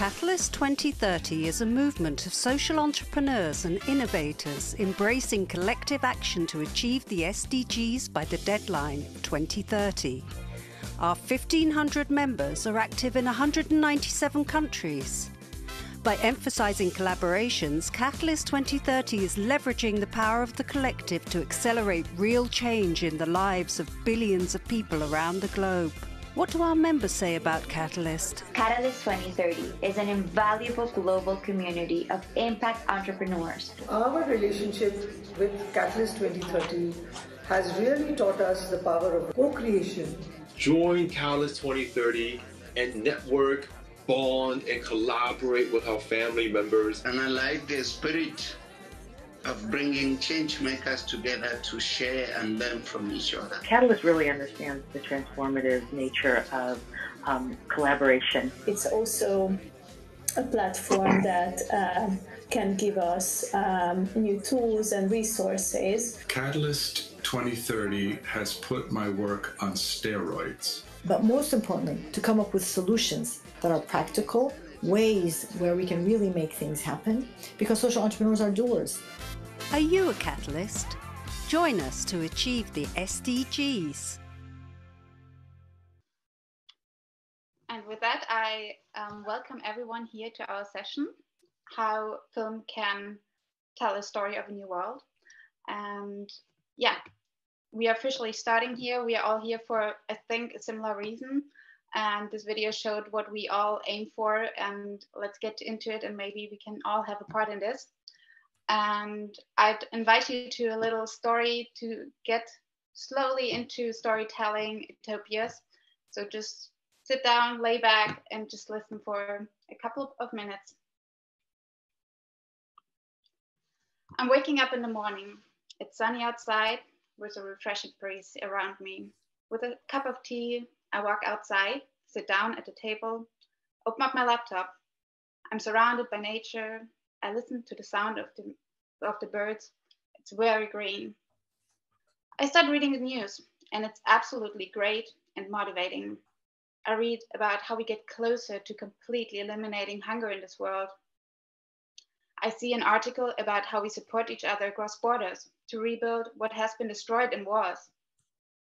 Catalyst 2030 is a movement of social entrepreneurs and innovators embracing collective action to achieve the SDGs by the deadline 2030. Our 1,500 members are active in 197 countries. By emphasizing collaborations, Catalyst 2030 is leveraging the power of the collective to accelerate real change in the lives of billions of people around the globe. What do our members say about Catalyst? Catalyst 2030 is an invaluable global community of impact entrepreneurs. Our relationship with Catalyst 2030 has really taught us the power of co creation. Join Catalyst 2030 and network, bond, and collaborate with our family members. And I like the spirit of bringing change makers together to share and learn from each other. Catalyst really understands the transformative nature of um, collaboration. It's also a platform that uh, can give us um, new tools and resources. Catalyst 2030 has put my work on steroids. But most importantly, to come up with solutions that are practical, ways where we can really make things happen, because social entrepreneurs are doers. Are you a catalyst? Join us to achieve the SDGs. And with that, I um, welcome everyone here to our session How Film Can Tell a Story of a New World. And yeah, we are officially starting here. We are all here for, I think, a similar reason. And this video showed what we all aim for. And let's get into it, and maybe we can all have a part in this and I'd invite you to a little story to get slowly into storytelling utopias. So just sit down, lay back, and just listen for a couple of minutes. I'm waking up in the morning. It's sunny outside with a refreshing breeze around me. With a cup of tea, I walk outside, sit down at the table, open up my laptop. I'm surrounded by nature, I listen to the sound of the, of the birds. It's very green. I start reading the news, and it's absolutely great and motivating. I read about how we get closer to completely eliminating hunger in this world. I see an article about how we support each other across borders to rebuild what has been destroyed in wars.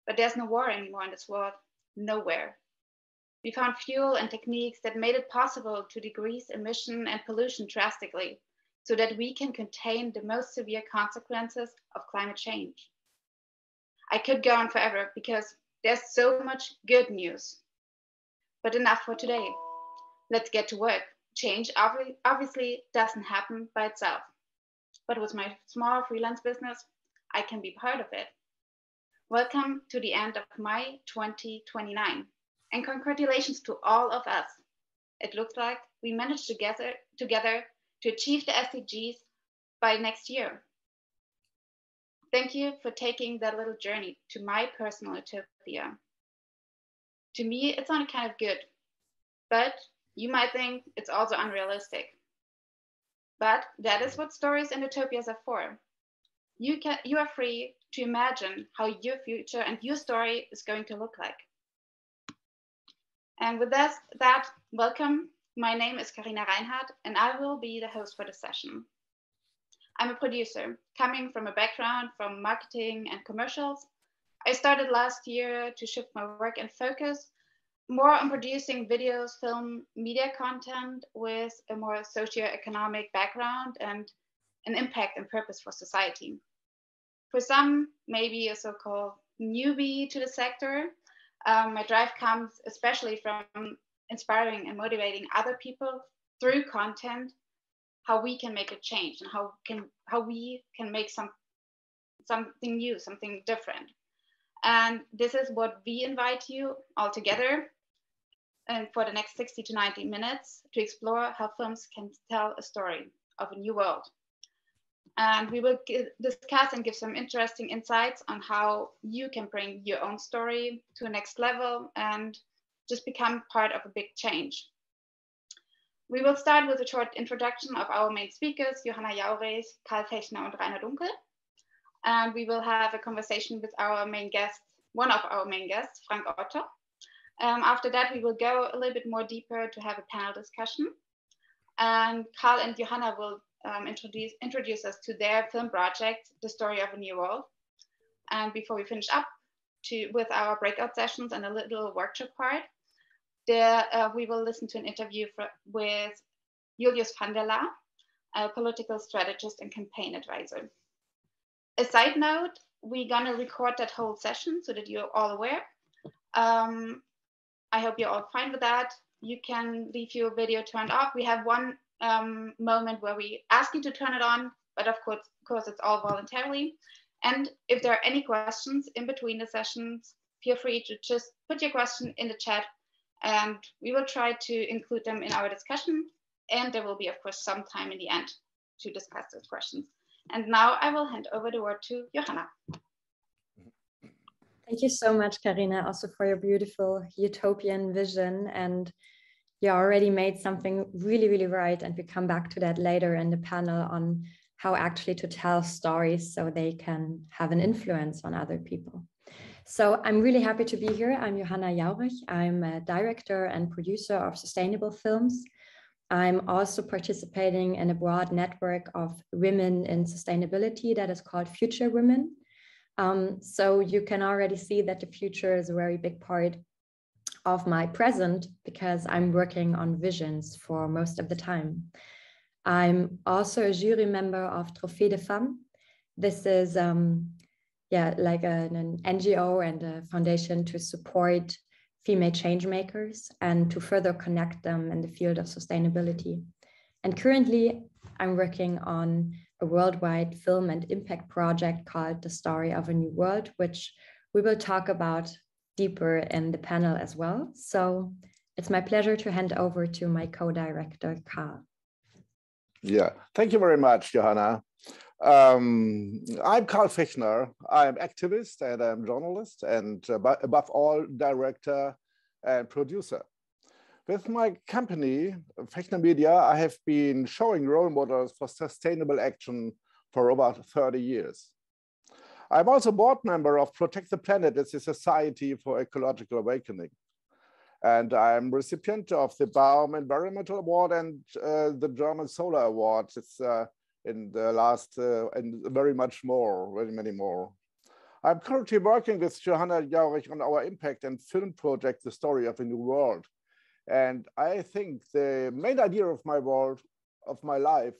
But there's no war anymore in this world, nowhere. We found fuel and techniques that made it possible to decrease emission and pollution drastically so that we can contain the most severe consequences of climate change. I could go on forever because there's so much good news. But enough for today. Let's get to work. Change obviously doesn't happen by itself. But with my small freelance business, I can be part of it. Welcome to the end of my 2029 and congratulations to all of us. It looks like we managed together, together to achieve the SDGs by next year. Thank you for taking that little journey to my personal utopia. To me, it sounded kind of good, but you might think it's also unrealistic. But that is what stories and utopias are for. You, can, you are free to imagine how your future and your story is going to look like. And with that, that welcome. My name is Karina Reinhardt, and I will be the host for the session. I'm a producer, coming from a background from marketing and commercials. I started last year to shift my work and focus more on producing videos, film, media content with a more socio-economic background and an impact and purpose for society. For some, maybe a so-called newbie to the sector, um, my drive comes especially from inspiring and motivating other people through content, how we can make a change and how can how we can make some something new, something different. And this is what we invite you all together and for the next 60 to 90 minutes to explore how films can tell a story of a new world. And we will discuss and give some interesting insights on how you can bring your own story to a next level and just become part of a big change. We will start with a short introduction of our main speakers, Johanna Jaurich, Carl Fechner and Rainer Dunkel. And we will have a conversation with our main guest, one of our main guests, Frank Otto. Um, after that, we will go a little bit more deeper to have a panel discussion. And Karl and Johanna will um, introduce, introduce us to their film project, The Story of a New World. And before we finish up to, with our breakout sessions and a little workshop part, there uh, we will listen to an interview for, with Julius van de Laar, a political strategist and campaign advisor. A side note, we're gonna record that whole session so that you're all aware. Um, I hope you're all fine with that. You can leave your video turned off. We have one um, moment where we ask you to turn it on, but of course, of course, it's all voluntarily. And if there are any questions in between the sessions, feel free to just put your question in the chat and we will try to include them in our discussion. And there will be, of course, some time in the end to discuss those questions. And now I will hand over the word to Johanna. Thank you so much, Karina, also for your beautiful utopian vision. And you already made something really, really right. And we come back to that later in the panel on how actually to tell stories so they can have an influence on other people. So I'm really happy to be here. I'm Johanna Jaurich. I'm a director and producer of sustainable films. I'm also participating in a broad network of women in sustainability that is called Future Women. Um, so you can already see that the future is a very big part of my present because I'm working on visions for most of the time. I'm also a jury member of Trophée des Femmes. This is, um, yeah, like an, an NGO and a foundation to support female change makers and to further connect them in the field of sustainability. And currently, I'm working on a worldwide film and impact project called The Story of a New World, which we will talk about deeper in the panel as well. So it's my pleasure to hand over to my co-director, Carl. Yeah, thank you very much, Johanna. Um, I'm Carl Fechner. I'm activist and I'm journalist and uh, above all, director and producer. With my company, Fechner Media, I have been showing role models for sustainable action for over 30 years. I'm also board member of Protect the Planet. It's a society for ecological awakening. And I'm recipient of the Baum Environmental Award and uh, the German Solar Award. It's uh, in the last, uh, and very much more, very many more. I'm currently working with Johanna Jaurich on our impact and film project, The Story of a New World. And I think the main idea of my world, of my life,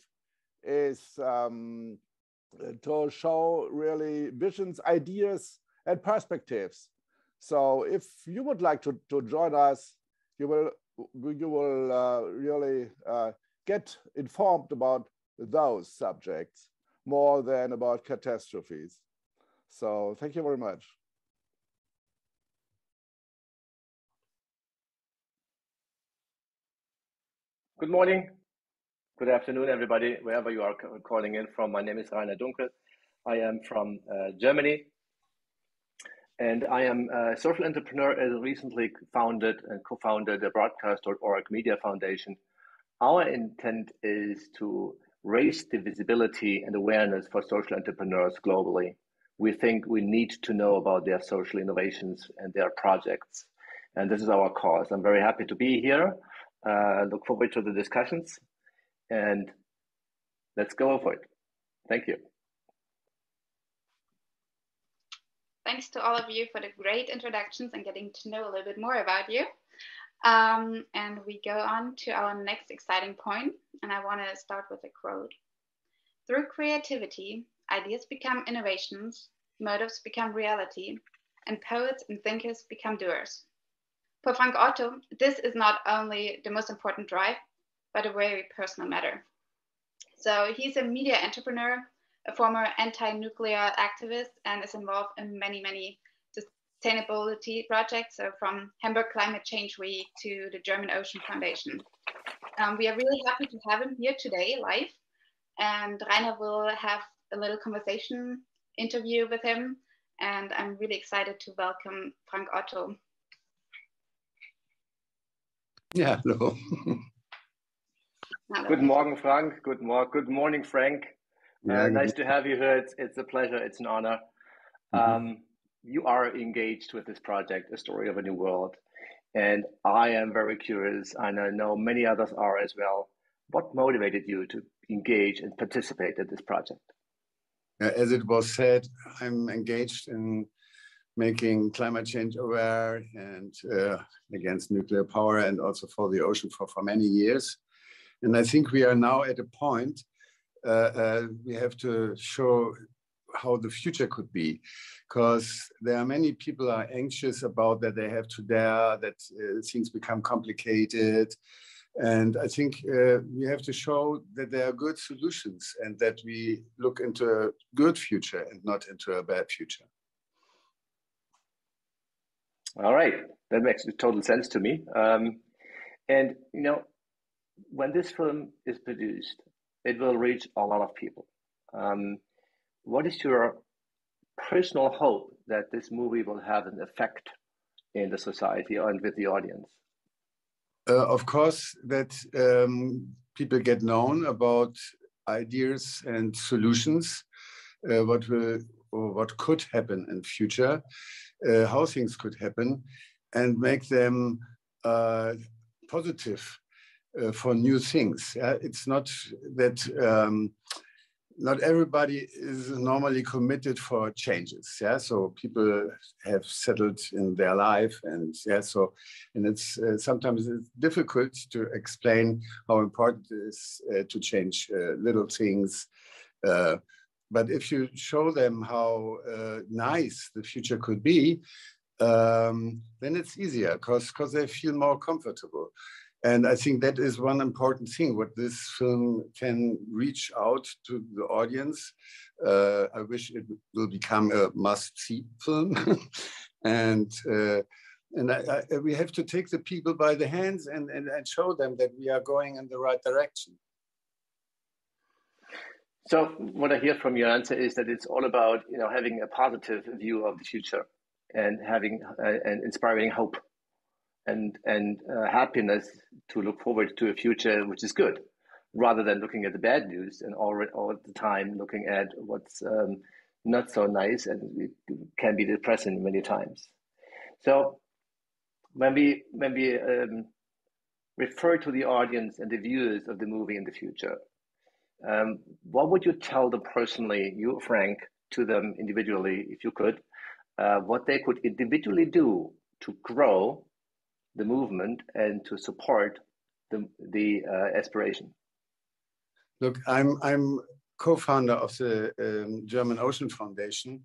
is um, to show really visions, ideas, and perspectives. So if you would like to, to join us, you will, you will uh, really uh, get informed about those subjects more than about catastrophes. So thank you very much. Good morning. Good afternoon, everybody, wherever you are calling in from. My name is Rainer Dunkel. I am from uh, Germany. And I am a social entrepreneur and recently founded and co-founded the Broadcast.org Media Foundation. Our intent is to raise the visibility and awareness for social entrepreneurs globally. We think we need to know about their social innovations and their projects. And this is our cause. I'm very happy to be here. Uh, look forward to the discussions and let's go for it. Thank you. Thanks to all of you for the great introductions and getting to know a little bit more about you. Um, and we go on to our next exciting point, and I want to start with a quote. Through creativity, ideas become innovations, motives become reality, and poets and thinkers become doers. For Frank Otto, this is not only the most important drive, but a very personal matter. So he's a media entrepreneur, a former anti-nuclear activist, and is involved in many, many sustainability projects, so from Hamburg Climate Change Week to the German Ocean Foundation. Um, we are really happy to have him here today live, and Rainer will have a little conversation interview with him, and I'm really excited to welcome Frank Otto. Yeah, hello. Good morning, Frank. Good, mor good morning, Frank. Yeah, uh, nice to have you here. It's, it's a pleasure. It's an honor. Mm -hmm. um, you are engaged with this project, A Story of a New World. And I am very curious, and I know many others are as well. what motivated you to engage and participate in this project? As it was said, I'm engaged in making climate change aware and uh, against nuclear power and also for the ocean for, for many years. And I think we are now at a point uh, uh, we have to show how the future could be because there are many people are anxious about that they have to dare that uh, things become complicated. And i think uh, we have to show that there are good solutions and that we look into a good future and not into a bad future. All right. That makes total sense to me. Um, and you know when this film is produced it will reach a lot of people um, what is your personal hope that this movie will have an effect in the society and with the audience? Uh, of course, that um, people get known about ideas and solutions, uh, what will what could happen in future, uh, how things could happen, and make them uh, positive uh, for new things. it's not that. Um, not everybody is normally committed for changes yeah so people have settled in their life and yeah so and it's uh, sometimes it's difficult to explain how important it is uh, to change uh, little things uh, but if you show them how uh, nice the future could be um, then it's easier because because they feel more comfortable and I think that is one important thing, what this film can reach out to the audience. Uh, I wish it will become a must-see film. and uh, and I, I, we have to take the people by the hands and, and, and show them that we are going in the right direction. So what I hear from your answer is that it's all about you know having a positive view of the future and having uh, and inspiring hope and and uh, happiness to look forward to a future which is good, rather than looking at the bad news and all all the time looking at what's um, not so nice and it can be depressing many times. So when we when we um, refer to the audience and the viewers of the movie in the future, um, what would you tell them personally, you Frank, to them individually, if you could, uh, what they could individually do to grow the movement and to support the, the uh, aspiration? Look, I'm, I'm co-founder of the um, German Ocean Foundation,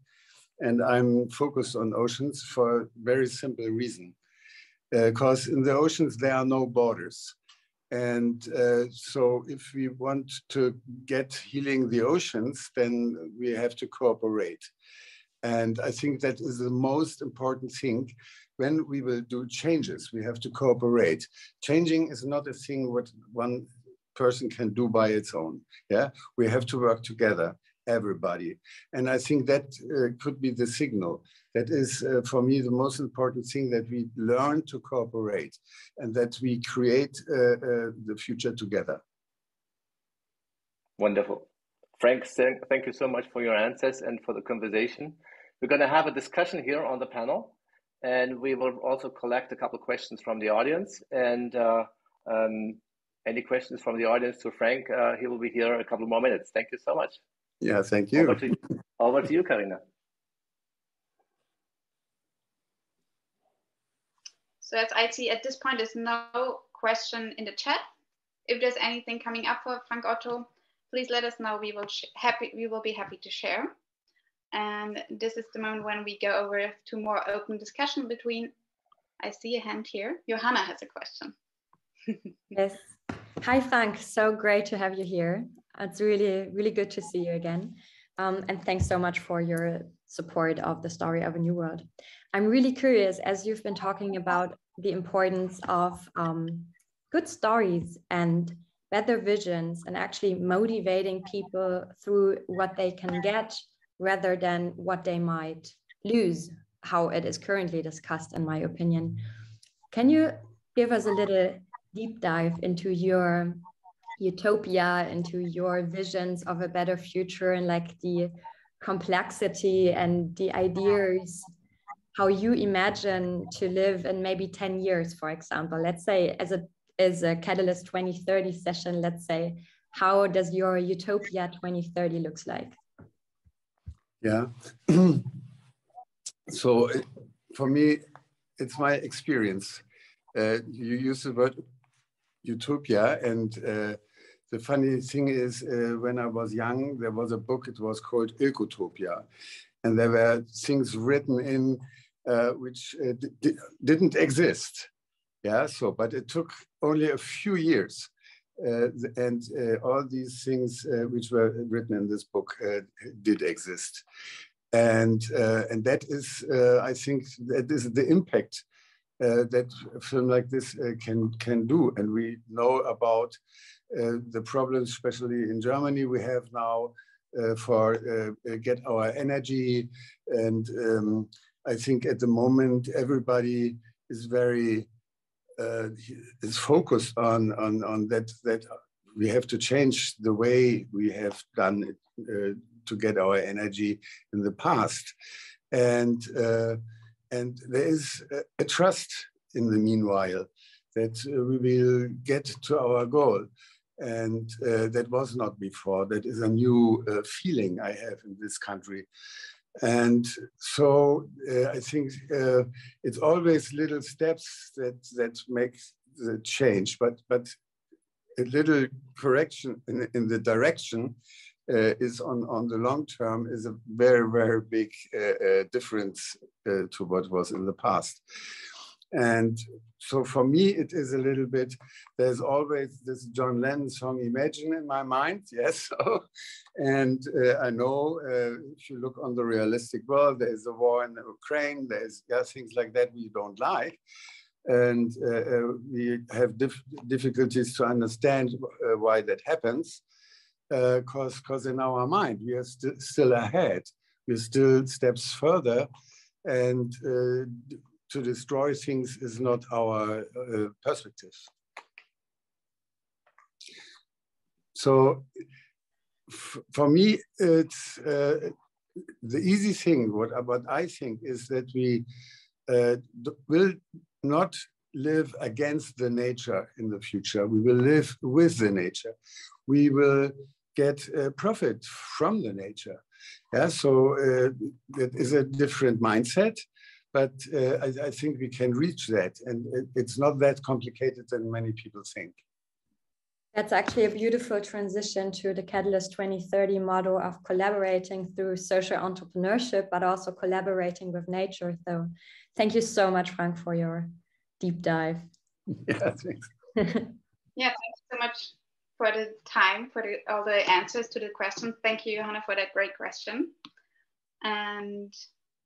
and I'm focused on oceans for a very simple reason. Because uh, in the oceans, there are no borders. And uh, so if we want to get healing the oceans, then we have to cooperate. And I think that is the most important thing when we will do changes, we have to cooperate. Changing is not a thing what one person can do by its own. Yeah, we have to work together, everybody. And I think that uh, could be the signal. That is, uh, for me, the most important thing that we learn to cooperate and that we create uh, uh the future together. Wonderful. Frank, thank you so much for your answers and for the conversation. We're going to have a discussion here on the panel and we will also collect a couple of questions from the audience. And uh, um, any questions from the audience to Frank, uh, he will be here a couple more minutes. Thank you so much. Yeah, thank you. Over to, over to you, Karina. So as I see at this point, there's no question in the chat. If there's anything coming up for Frank Otto, please let us know. We will happy. We will be happy to share. And this is the moment when we go over to more open discussion between, I see a hand here. Johanna has a question. yes. Hi, Frank. So great to have you here. It's really, really good to see you again. Um, and thanks so much for your support of the story of a new world. I'm really curious, as you've been talking about the importance of um, good stories and better visions and actually motivating people through what they can get rather than what they might lose, how it is currently discussed, in my opinion. Can you give us a little deep dive into your utopia, into your visions of a better future and like the complexity and the ideas how you imagine to live in maybe 10 years for example let's say as a is a Catalyst 2030 session, let's say, how does your Utopia 2030 looks like? Yeah. so for me, it's my experience. Uh, you use the word utopia, and uh, the funny thing is, uh, when I was young, there was a book. It was called Ecotopia, and there were things written in uh, which uh, didn't exist. Yeah. So, but it took only a few years. Uh, and all these things which were written in this book did exist and uh, and that is uh, I think that is the impact uh, that a film like this uh, can can do. And we know about uh, the problems, especially in Germany, we have now uh, for get our energy. And um, I think at the moment everybody is very is focused on on on that that we have to change the way we have done it to get our energy in the past. And, uh, and there is a, trust in the meanwhile that uh, we will get to our goal. And uh, that was not before. That is a new uh, feeling I have in this country. And so uh, I think uh, it's always little steps that, that make the change, but, but a little correction in, in the direction uh, is on, on the long term is a very, very big uh, uh, difference to what was in the past. And so for me, it is a little bit, there's always this John Lennon song, Imagine in my mind, yes. and uh, I know uh, if you look on the realistic world, there's a war in the Ukraine, there's things like that we don't like. And uh, we have dif difficulties to understand why that happens because uh, because in our mind we are st still ahead we're still steps further and uh, to destroy things is not our uh, perspective so for me it's uh, the easy thing what, what i think is that we uh, will not live against the nature in the future. We will live with the nature. We will get uh, profit from the nature. Yeah, so uh, it is a different mindset, but uh, I, I, think we can reach that, and it, it's not that complicated than many people think. That's actually a beautiful transition to the Catalyst 2030 model of collaborating through social entrepreneurship, but also collaborating with nature. So, thank you so much, Frank, for your deep dive. Yeah, thanks. yeah, thanks so much for the time, for the, all the answers to the questions. Thank you, Johanna, for that great question. And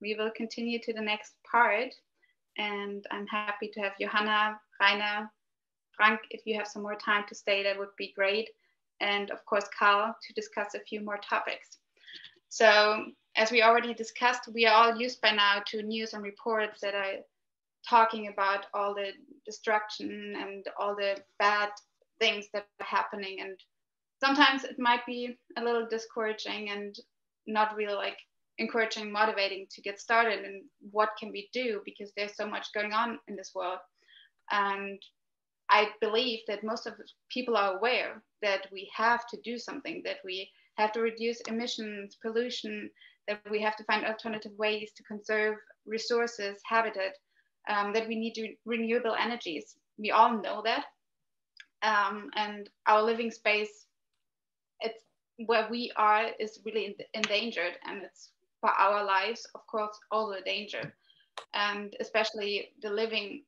we will continue to the next part. And I'm happy to have Johanna, Rainer, Frank, if you have some more time to stay, that would be great. And of course, Carl, to discuss a few more topics. So as we already discussed, we are all used by now to news and reports that are talking about all the destruction and all the bad things that are happening and sometimes it might be a little discouraging and not really like encouraging motivating to get started and what can we do because there's so much going on in this world. And i believe that most of people are aware that we have to do something that we have to reduce emissions pollution that we have to find alternative ways to conserve resources habitat um, that we need to renewable energies. We all know that. Um, and our living space it's where we are is really endangered and it's for our lives of course also a danger. And especially the living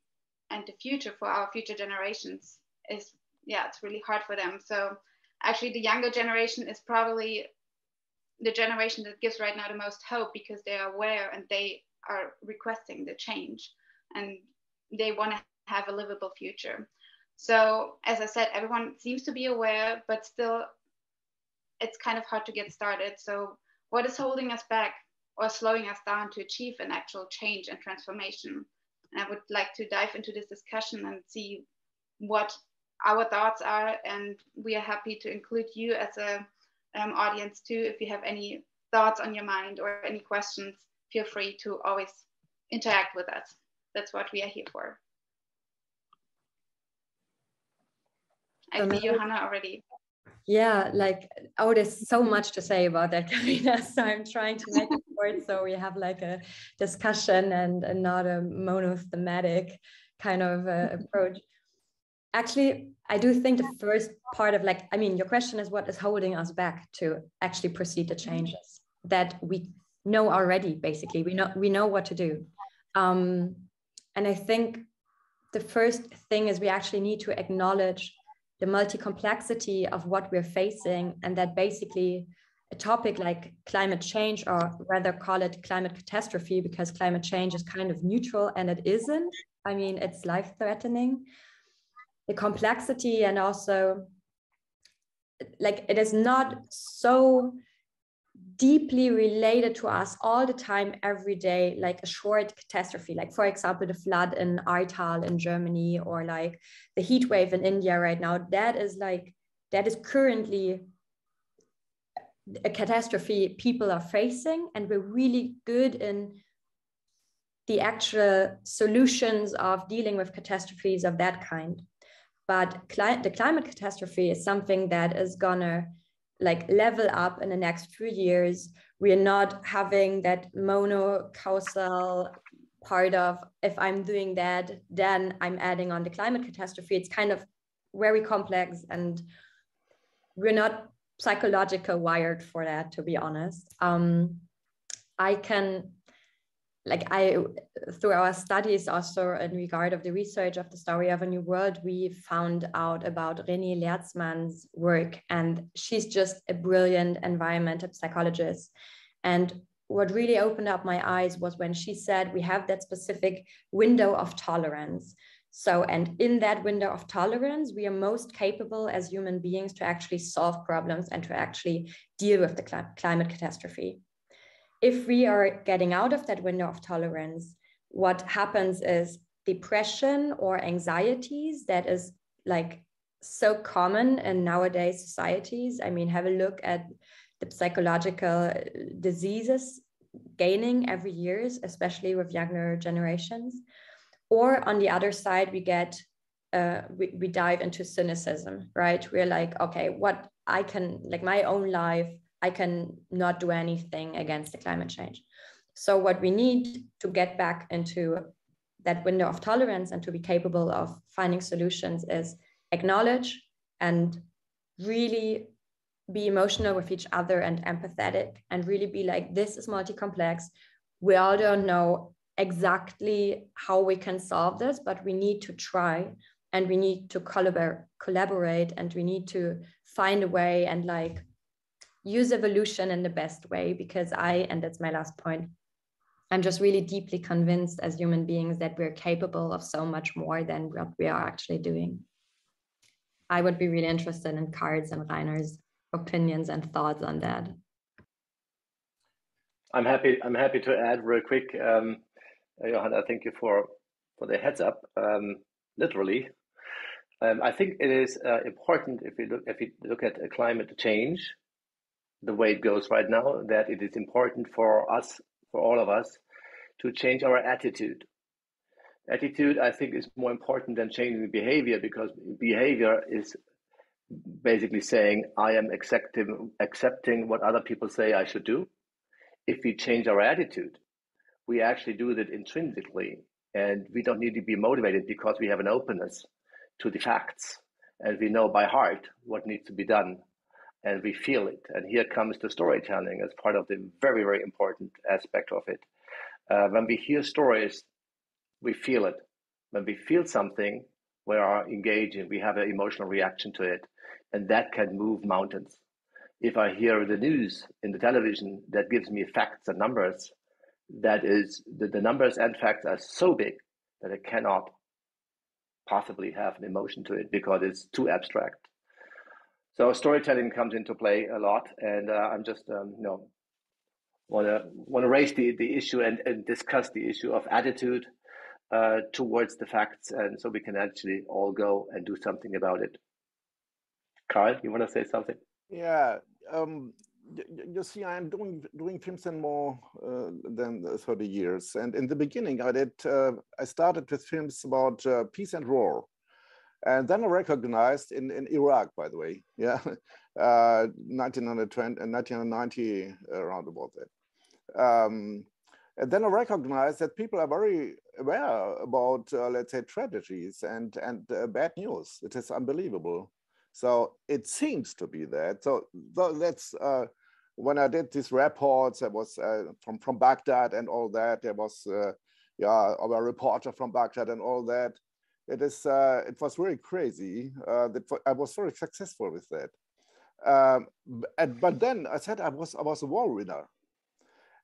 and the future for our future generations is yeah it's really hard for them. So actually the younger generation is probably the generation that gives right now the most hope because they are aware and they are requesting the change and they want to have a livable future. So as I said, everyone seems to be aware, but still it's kind of hard to get started. So what is holding us back or slowing us down to achieve an actual change and transformation? And I would like to dive into this discussion and see what our thoughts are. And we are happy to include you as a um, audience too. If you have any thoughts on your mind or any questions, feel free to always interact with us. That's what we are here for. I see Johanna already. Yeah, like oh, there's so much to say about that, Karina. So I'm trying to make it short so we have like a discussion and, and not a monothematic kind of uh, approach. Actually, I do think the first part of like, I mean, your question is what is holding us back to actually proceed the changes that we know already. Basically, we know we know what to do, um, and I think the first thing is we actually need to acknowledge the multi-complexity of what we're facing and that basically a topic like climate change or rather call it climate catastrophe because climate change is kind of neutral and it isn't. I mean it's life threatening the complexity and also like it is not so deeply related to us all the time, every day, like a short catastrophe, like for example, the flood in Ahrtal in Germany or like the heat wave in India right now. That is like, that is currently a catastrophe people are facing. And we're really good in the actual solutions of dealing with catastrophes of that kind. But cli- the climate catastrophe is something that is gonna like level up in the next few years. We are not having that mono causal part of if I'm doing that, then I'm adding on the climate catastrophe. It's kind of very complex and we're not psychological wired for that, to be honest. Um, I can like I, through our studies also in regard of the research of the story of a new world, we found out about Renée Lertzman's work, and she's just a brilliant environmental psychologist. And what really opened up my eyes was when she said we have that specific window of tolerance. So, and in that window of tolerance, we are most capable as human beings to actually solve problems and to actually deal with the cl climate catastrophe if we are getting out of that window of tolerance, what happens is depression or anxieties that is like so common in nowadays societies. I mean, have a look at the psychological diseases gaining every year, especially with younger generations. Or on the other side, we get uh, we, we dive into cynicism, right? We're like, okay, what I can like my own life I can not do anything against the climate change. So what we need to get back into that window of tolerance and to be capable of finding solutions is acknowledge and really be emotional with each other and empathetic and really be like this is multi-complex we all don't know exactly how we can solve this but we need to try and we need to collaborate collaborate and we need to find a way and like use evolution in the best way because I, and that's my last point, I'm just really deeply convinced as human beings that we're capable of so much more than what we are actually doing. I would be really interested in Carl's and Rainer's opinions and thoughts on that. I'm happy. I'm happy to add real quick, um, Johanna. Thank you for for the heads up. Um, literally, um, I think it is uh, important if we look if we look at climate change the way it goes right now that it is important for us, for all of us, to change our attitude. Attitude, I think, is more important than changing behavior because behavior is basically saying, I am accepting, accepting what other people say I should do. If we change our attitude, we actually do that intrinsically and we don't need to be motivated because we have an openness to the facts and we know by heart what needs to be done and we feel it. And here comes the storytelling as part of the very, very important aspect of it. Uh, when we hear stories, we feel it. When we feel something, we are engaging, we have an emotional reaction to it, and that can move mountains. If I hear the news in the television that gives me facts and numbers, that is, the, the numbers and facts are so big that I cannot possibly have an emotion to it because it's too abstract. So storytelling comes into play a lot, and uh, I'm just um, you know want to want to raise the, the issue and, and discuss the issue of attitude uh, towards the facts, and so we can actually all go and do something about it. Carl, you want to say something? Yeah. Um, you see, I'm doing doing films in more uh, than 30 years, and in the beginning, I did. Uh, I started with films about uh, peace and war And then I recognized in, in Iraq, by the way, yeah, uh, 1920, 1990, uh, around about that. Um, and then I recognized that people are very aware about, uh, let's say, tragedies and, and uh, bad news. It is unbelievable. So it seems to be that. So, that's uh, when I did these reports, I was uh, from, from Baghdad and all that. There was, uh, yeah, a reporter from Baghdad and all that. It is, uh, it was very crazy. that I was very successful with that. Um, and, but then I said I was, I was a war winner.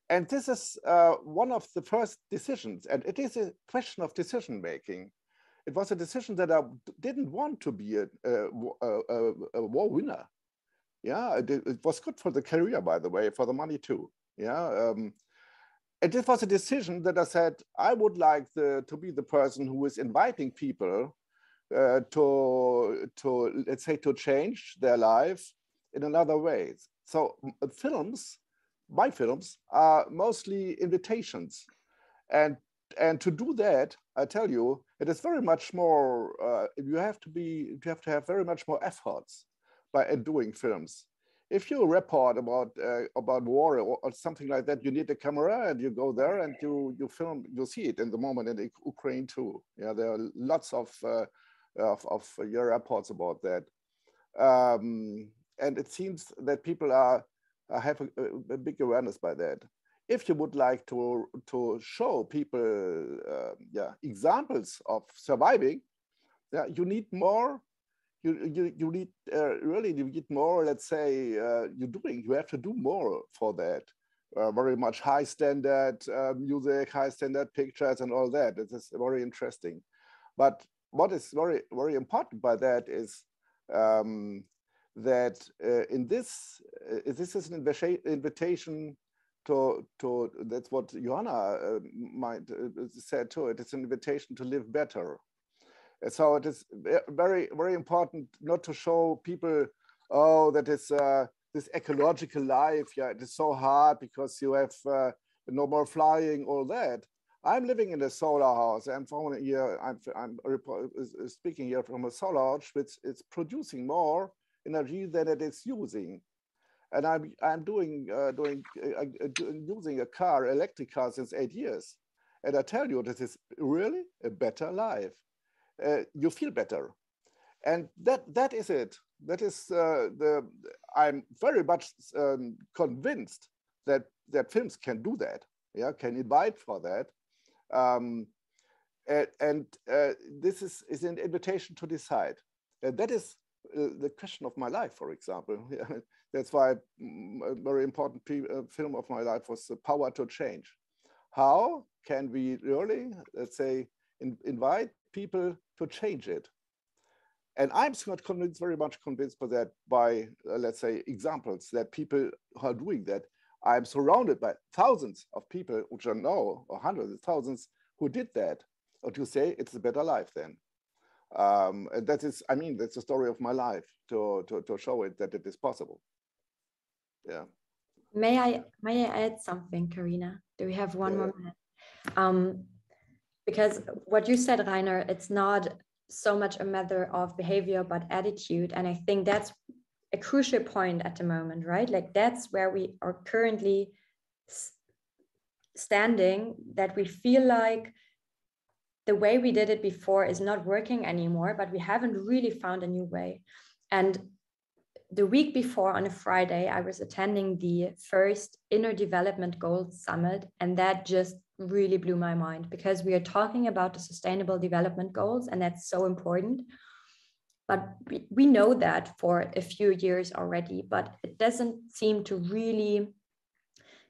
And this is uh, one of the first decisions, and it is a question of decision making. It was a decision that I didn't want to be a, a, a, a war winner. Yeah, it, it, was good for the career, by the way, for the money too. Yeah, um, and it was a decision that I said I would like the, to be the person who is inviting people uh, to to let's say to change their life in another way. So films my films are mostly invitations. And, and to do that, I tell you, it is very much more, uh, you have to be, you have to have very much more efforts by doing films. If you report about uh, about war or, or, something like that, you need a camera and you go there and you you film. You see it in the moment in Ukraine too. Yeah, there are lots of uh, of, of your reports about that. Um, and it seems that people are have a, a, big awareness by that. If you would like to to show people, uh, yeah, examples of surviving, yeah, you need more. You you you need uh, really you need more. Let's say uh, you're doing. You have to do more for that. Uh, very much high standard uh, music, high standard pictures, and all that. It is very interesting. But what is very very important by that is um, that uh, in this, uh, this is an invitation to, to that's what Johanna might said too. It is an invitation to live better. So it is very, very important not to show people, oh, that is uh, this ecological life. Yeah, it is so hard because you have uh, no more flying, all that. I'm living in a solar house. I'm from here. I'm, I'm speaking here from a solar house, which is producing more energy than it is using. And I'm, I'm doing, uh, doing uh, uh using a car, electric car since eight years. And I tell you, this is really a better life. Uh, you feel better. And that, that is it. That is uh, the, I'm very much um, convinced that, that films can do that, yeah, can invite for that. Um, and, and uh, this is, is an invitation to decide. And that is uh, the question of my life, for example. That's why a very important uh, film of my life was the power to change. How can we really, let's say, in, invite people to change it? And I'm not convinced, very much convinced by that, by uh, let's say examples that people are doing that. I'm surrounded by thousands of people, which I know, or hundreds of thousands, who did that. Or to say it's a better life then um, that is, I mean, that's the story of my life to, to, to show it that it is possible. Yeah. May I may I add something, Karina? Do we have one yeah. more minute? Um, because what you said, Rainer, it's not so much a matter of behavior but attitude, and I think that's a crucial point at the moment, right? Like that's where we are currently standing. That we feel like the way we did it before is not working anymore, but we haven't really found a new way. And the week before on a Friday, I was attending the first Inner Development Goals Summit, and that just really blew my mind because we are talking about the Sustainable Development Goals, and that's so important. But we, we know that for a few years already, but it doesn't seem to really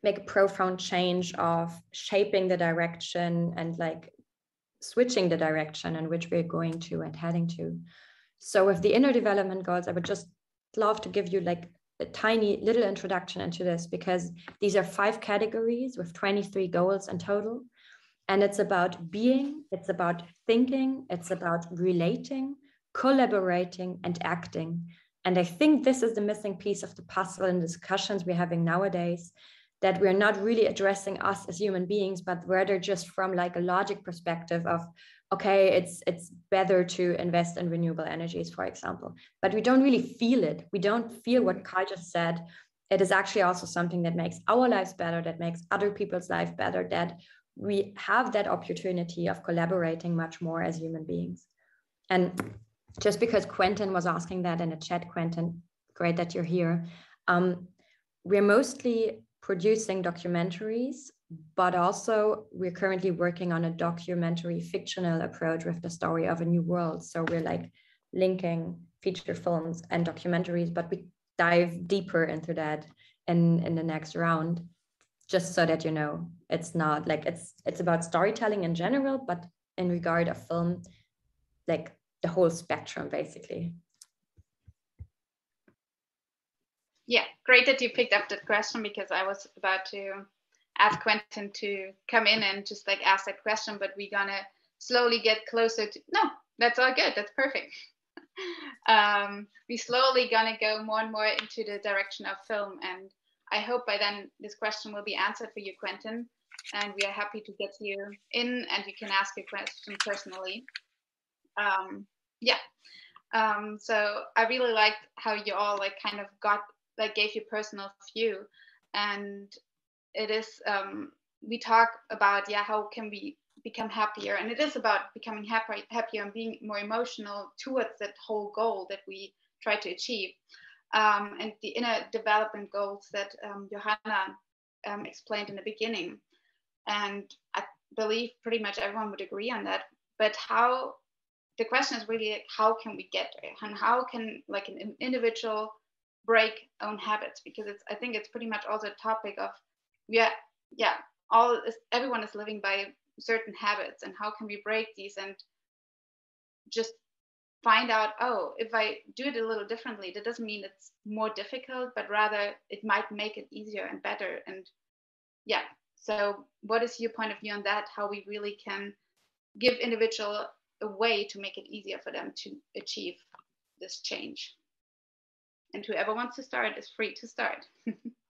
make a profound change of shaping the direction and like switching the direction in which we're going to and heading to. So with the inner development goals, I would just love to give you like a tiny little introduction into this because these are five categories with 23 goals in total. And it's about being, it's about thinking, it's about relating, collaborating, and acting. And I think this is the missing piece of the puzzle in discussions we're having nowadays that we're not really addressing us as human beings, but rather just from like a logic perspective of okay, it's it's better to invest in renewable energies, for example. But we don't really feel it. We don't feel what Carl just said. It is actually also something that makes our lives better, that makes other people's life better, that we have that opportunity of collaborating much more as human beings. And just because Quentin was asking that in the chat, Quentin, great that you're here. Um, we're mostly producing documentaries, but also we're currently working on a documentary fictional approach with the story of a new world. So we're like linking feature films and documentaries, but we dive deeper into that in, in the next round, just so that you know it's not like it's it's about storytelling in general, but in regard of film, like the whole spectrum basically. Yeah, great that you picked up that question because I was about to ask Quentin to come in and just like ask that question, but we're gonna slowly get closer to no, that's all good, that's perfect. um, we slowly gonna go more and more into the direction of film and I hope by then this question will be answered for you, Quentin. And we are happy to get you in and you can ask your question personally. Um, yeah. Um, so I really liked how you all like kind of got like gave your personal view, and it is um, we talk about yeah how can we become happier, and it is about becoming happier, happier and being more emotional towards that whole goal that we try to achieve, um, and the inner development goals that um, Johanna um, explained in the beginning, and I believe pretty much everyone would agree on that. But how the question is really like, how can we get there? And how can like an individual break own habits? Because it's i think it's pretty much also a topic of yeah yeah all is, everyone is living by certain habits and how can we break these and just find out oh if i do it a little differently that doesn't mean it's more difficult but rather it might make it easier and better and yeah so what is your point of view on that how we really can give individual a way to make it easier for them to achieve this change. And whoever wants to start is free to start.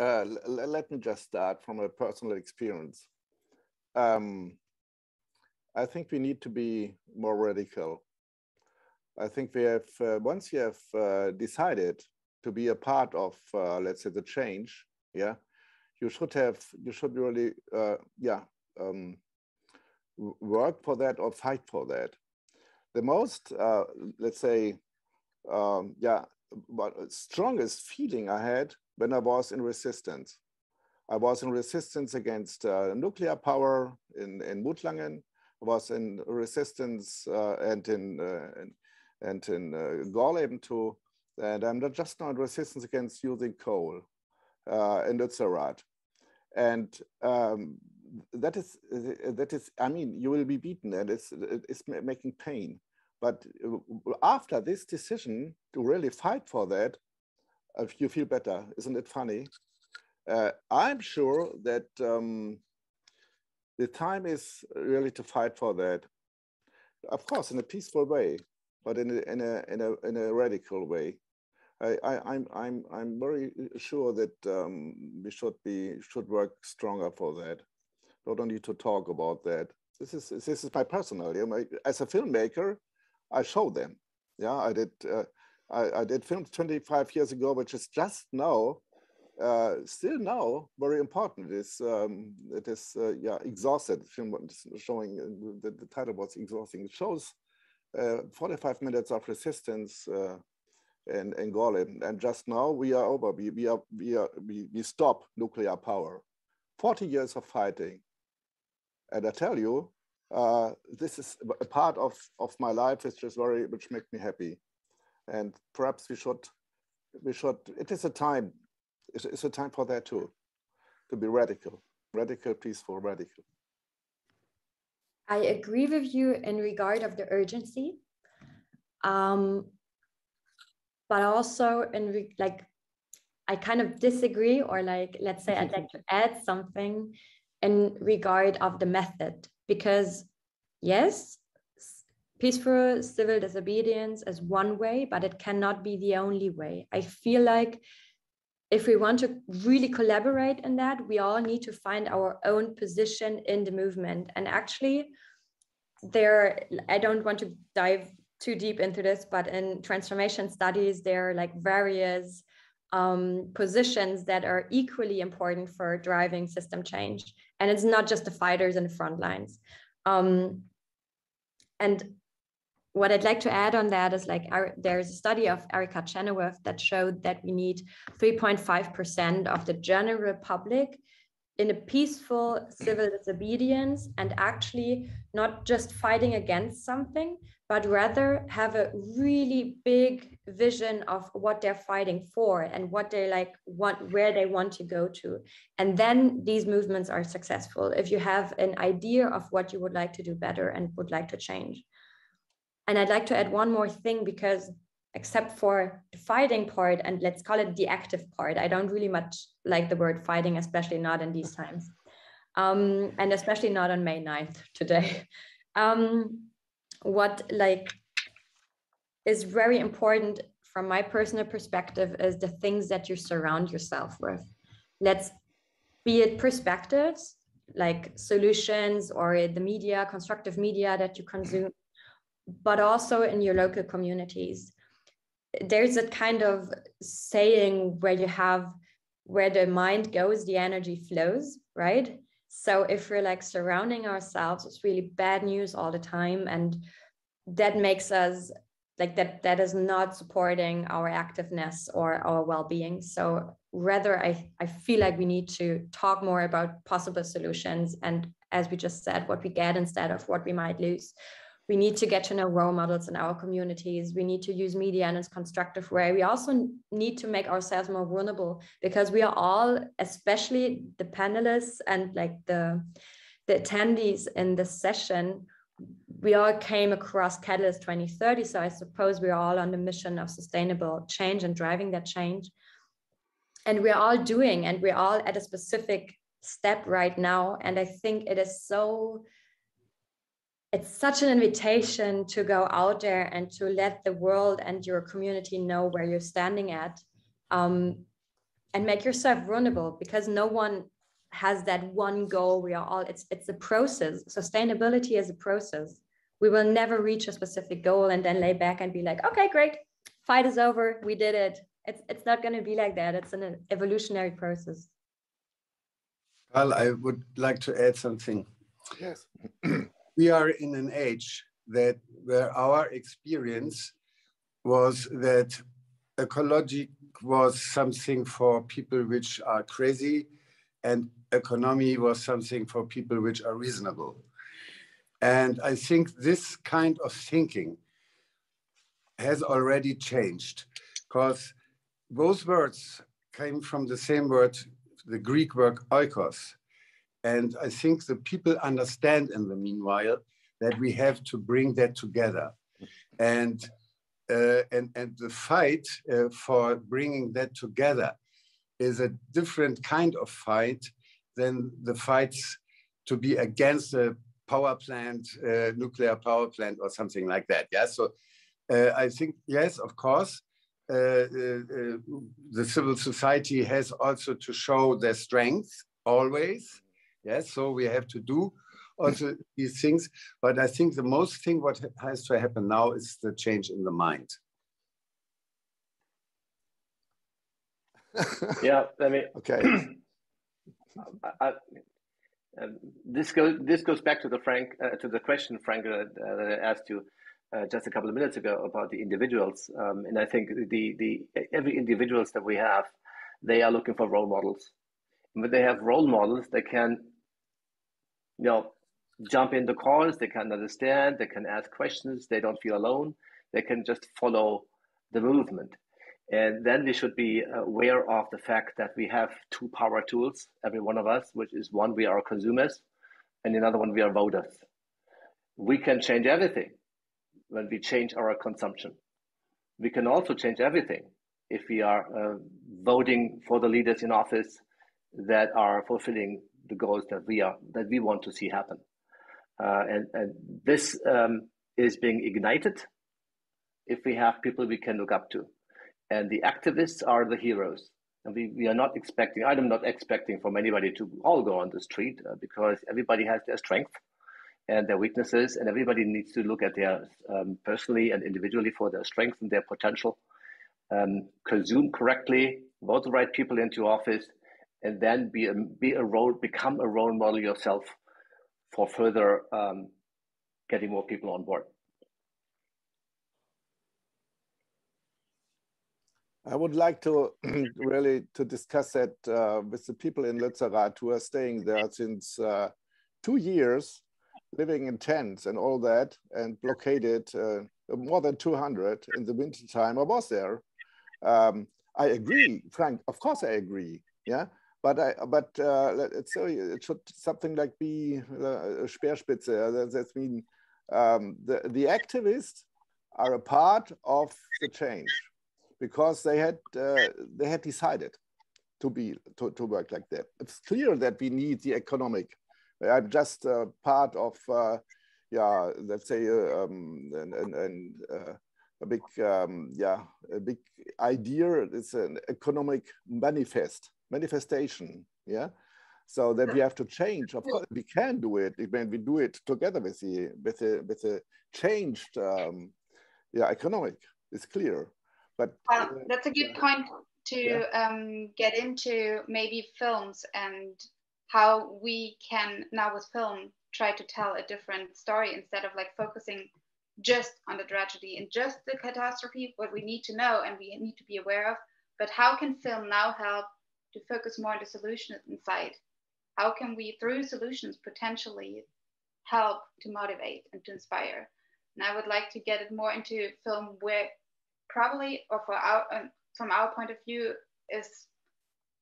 uh, let me just start from a personal experience. Um, I think we need to be more radical. I think we have, uh, once you have uh, decided to be a part of, uh, let's say, the change, yeah, you should have, you should really, uh, yeah, um, work for that or fight for that. The most, let's say, um, yeah, but strongest feeling I had when I was in resistance. I was in resistance against uh, nuclear power in, in Mutlangen. I was in resistance uh, and in, uh, and in uh, Gorleben too. And I'm not just not resistance against using coal uh, in Lützerath. And um, that is that is i mean you will be beaten and it's it's making pain but after this decision to really fight for that you feel better isn't it funny uh, i'm sure that um, the time is really to fight for that of course in a peaceful way but in a in a in a, in a radical way I, I, am I'm, I'm, I'm very sure that um, we should be should work stronger for that We don't need to talk about that. This is this is my personal. You know, as a filmmaker, I show them. Yeah, I did. Uh, I, I, did film 25 years ago, which is just now, uh, still now, very important. It is um, it is uh, yeah exhausted. Film showing uh, the, the title was exhausting. It shows uh, 45 minutes of resistance uh, in Gorleben, and just now we are over. We we are we are we, we stop nuclear power. 40 years of fighting and I tell you, uh, this is a part of, of my life which is very, which makes me happy. And perhaps we should, we should, it is a time, it's, it's a time for that too, to be radical, radical, peaceful, radical. I agree with you in regard of the urgency. Um, but also in re- like I kind of disagree, or like let's say I'd like to add something in regard of the method because yes peaceful civil disobedience is one way but it cannot be the only way i feel like if we want to really collaborate in that we all need to find our own position in the movement and actually there, I don't want to dive too deep into this, but in transformation studies, there are like various um, positions that are equally important for driving system change. And it's not just the fighters in the front lines. Um, and what I'd like to add on that is like there's a study of Erica Chenoweth that showed that we need 3.5% of the general public in a peaceful civil disobedience and actually not just fighting against something, but rather have a really big vision of what they're fighting for and what they like want where they want to go to. And then these movements are successful. If you have an idea of what you would like to do better and would like to change and i'd like to add one more thing because except for the fighting part and let's call it the active part i don't really much like the word fighting especially not in these times. Um, and especially not on may 9th today. Um, what like is very important from my personal perspective is the things that you surround yourself with. Let's be it perspectives like solutions or the media constructive media that you consume but also in your local communities. There's a kind of saying where you have where the mind goes the energy flows right? So if we're like surrounding ourselves with really bad news all the time and that makes us like that that is not supporting our activeness or our well-being. So rather i i feel like we need to talk more about possible solutions and as we just said what we get instead of what we might lose we need to get to know role models in our communities. We need to use media in a constructive way. We also need to make ourselves more vulnerable because we are all especially the panelists and like the the attendees in this session we all came across catalyst 2030 so i suppose we're all on the mission of sustainable change and driving that change. And we're all doing and we're all at a specific step right now. And i think it is so it's such an invitation to go out there and to let the world and your community know where you're standing at um, and make yourself vulnerable because no one has that one goal. We are all it's it's a process. Sustainability is a process. We will never reach a specific goal and then lay back and be like okay great. Fight is over. We did it. It's it's not going to be like that. It's an evolutionary process. Well i would like to add something. Yes we are in an age that where our experience was that ecology was something for people which are crazy and economy was something for people which are reasonable. And I think this kind of thinking has already changed because both words came from the same word, the Greek word oikos, and I think the people understand in the meanwhile that we have to bring that together. And, uh, and, and the fight uh, for bringing that together is a different kind of fight than the fights to be against a power plant, uh, nuclear power plant, or something like that. Yeah. So uh, I think, yes, of course, uh, uh, the civil society has also to show their strength always Yes, so we have to do also these things. But I think the most thing what has to happen now is the change in the mind. yeah, I mean, okay. I, I, um, this goes this goes back to the Frank uh, to the question Frank uh, that I asked you uh, just a couple of minutes ago about the individuals, um, and I think the the every individuals that we have, they are looking for role models. When they have role models, they can you know, jump in the calls, they can understand, they can ask questions, they don't feel alone, they can just follow the movement. And then we should be aware of the fact that we have two power tools, every one of us, which is one, we are consumers, and another one, we are voters. We can change everything when we change our consumption. We can also change everything if we are uh, voting for the leaders in office that are fulfilling the goals that we are that we want to see happen. Uh, and, and this um, is being ignited if we have people we can look up to. And the activists are the heroes. And we, we are not expecting, I'm not expecting from anybody to all go on the street uh, because everybody has their strength and their weaknesses, and everybody needs to look at their um, personally and individually for their strengths and their potential. Um, consume correctly, vote the right people into office, and then be a, be a role, become a role model yourself for further um, getting more people on board. I would like to really to discuss that uh, with the people in Lützerath who are staying there since uh, two years, living in tents and all that, and blockaded uh, more than 200 in the winter time. I was there. Um, I agree, Frank. Of course, I agree. Yeah, but I but uh, it should something like be uh, Speerspitze. That, that's mean um, the the activists are a part of the change because they had uh, they had decided to be to, to work like that. It's clear that we need the economic. I'm just uh, part of uh, yeah, let's say um, and, and, and uh, a big um, yeah a big idea. It's an economic manifest manifestation. Yeah. So that we have to change. Of course, we can do it when we do it together with the with the with the changed um, yeah economic. It's clear. But well, that's a good point to yeah. um, get into maybe films and how we can now with film try to tell a different story instead of like focusing just on the tragedy and just the catastrophe, what we need to know and we need to be aware of. But how can film now help to focus more on the solution inside? How can we, through solutions, potentially help to motivate and to inspire? And I would like to get it more into film where probably, or for our, um, from our point of view, is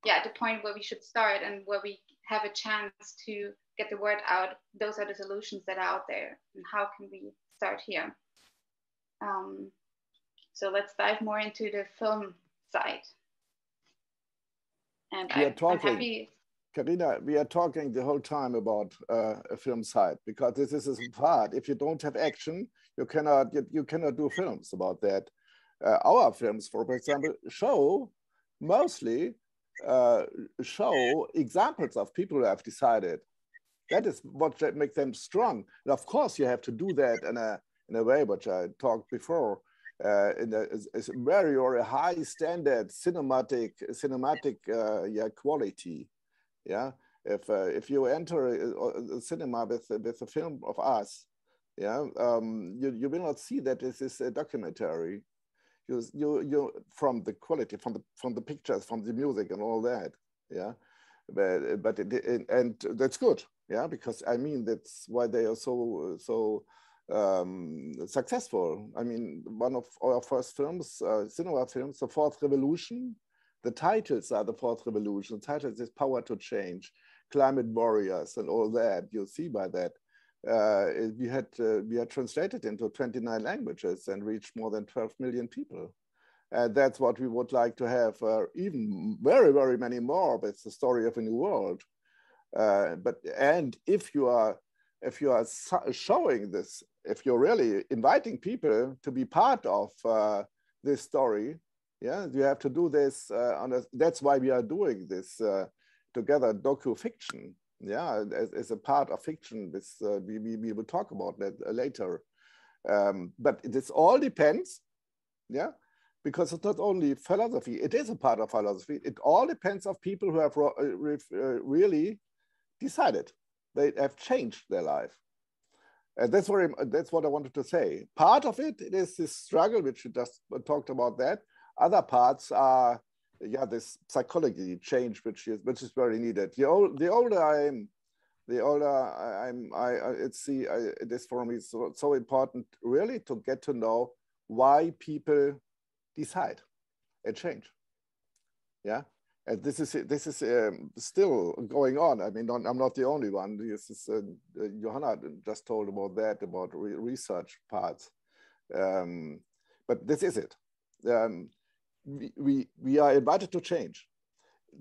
yeah the point where we should start and where we have a chance to get the word out. Those are the solutions that are out there, and how can we start here? Um, so let's dive more into the film side. And we I, are talking, happy... Karina, we are talking the whole time about uh, a film side because this is a part. If you don't have action, you cannot you, you cannot do films about that uh, our films, for example, show mostly uh, show examples of people who have decided. That is what makes them strong. And of course, you have to do that in a in a way which I talked before. Uh, in a, a, very or a high standard cinematic cinematic uh, yeah quality. Yeah, if uh, if you enter a, a, cinema with with a film of us, yeah, um, you you will not see that this is a documentary. You you you from the quality from the from the pictures from the music and all that yeah? But but it, it, and that's good yeah? Because i mean that's why they are so so um, successful i mean one of our first films uh, cinema films the fourth revolution the titles are the fourth revolution the titles is power to change climate warriors and all that you'll see by that uh, we had uh, we had translated into 29 languages and reached more than 12 million people. And that's what we would like to have, uh, even very, very many more. But it's the story of a new world. Uh, but and if you are if you are showing this, if you're really inviting people to be part of uh, this story, yeah, you have to do this. Uh, on a, that's why we are doing this together docu fiction yeah, as, as, a part of fiction. This uh, we, we, we will talk about that uh, later. Um, but this all depends, yeah, because it's not only philosophy, it is a part of philosophy. It all depends of people who have uh, uh, really decided. They have changed their life. And that's, very, that's what I wanted to say. Part of it, it is this struggle, which you just talked about that. Other parts are yeah, this psychology change, which is which is very needed. The old, the older I'm, the older I'm, I, I it's the I, it is for me so, so important really to get to know why people decide a change. Yeah, and this is this is um, still going on. I mean, I'm not the only one. This is uh, Johanna just told about that about re research parts, um, but this is it. Um, we, we are invited to change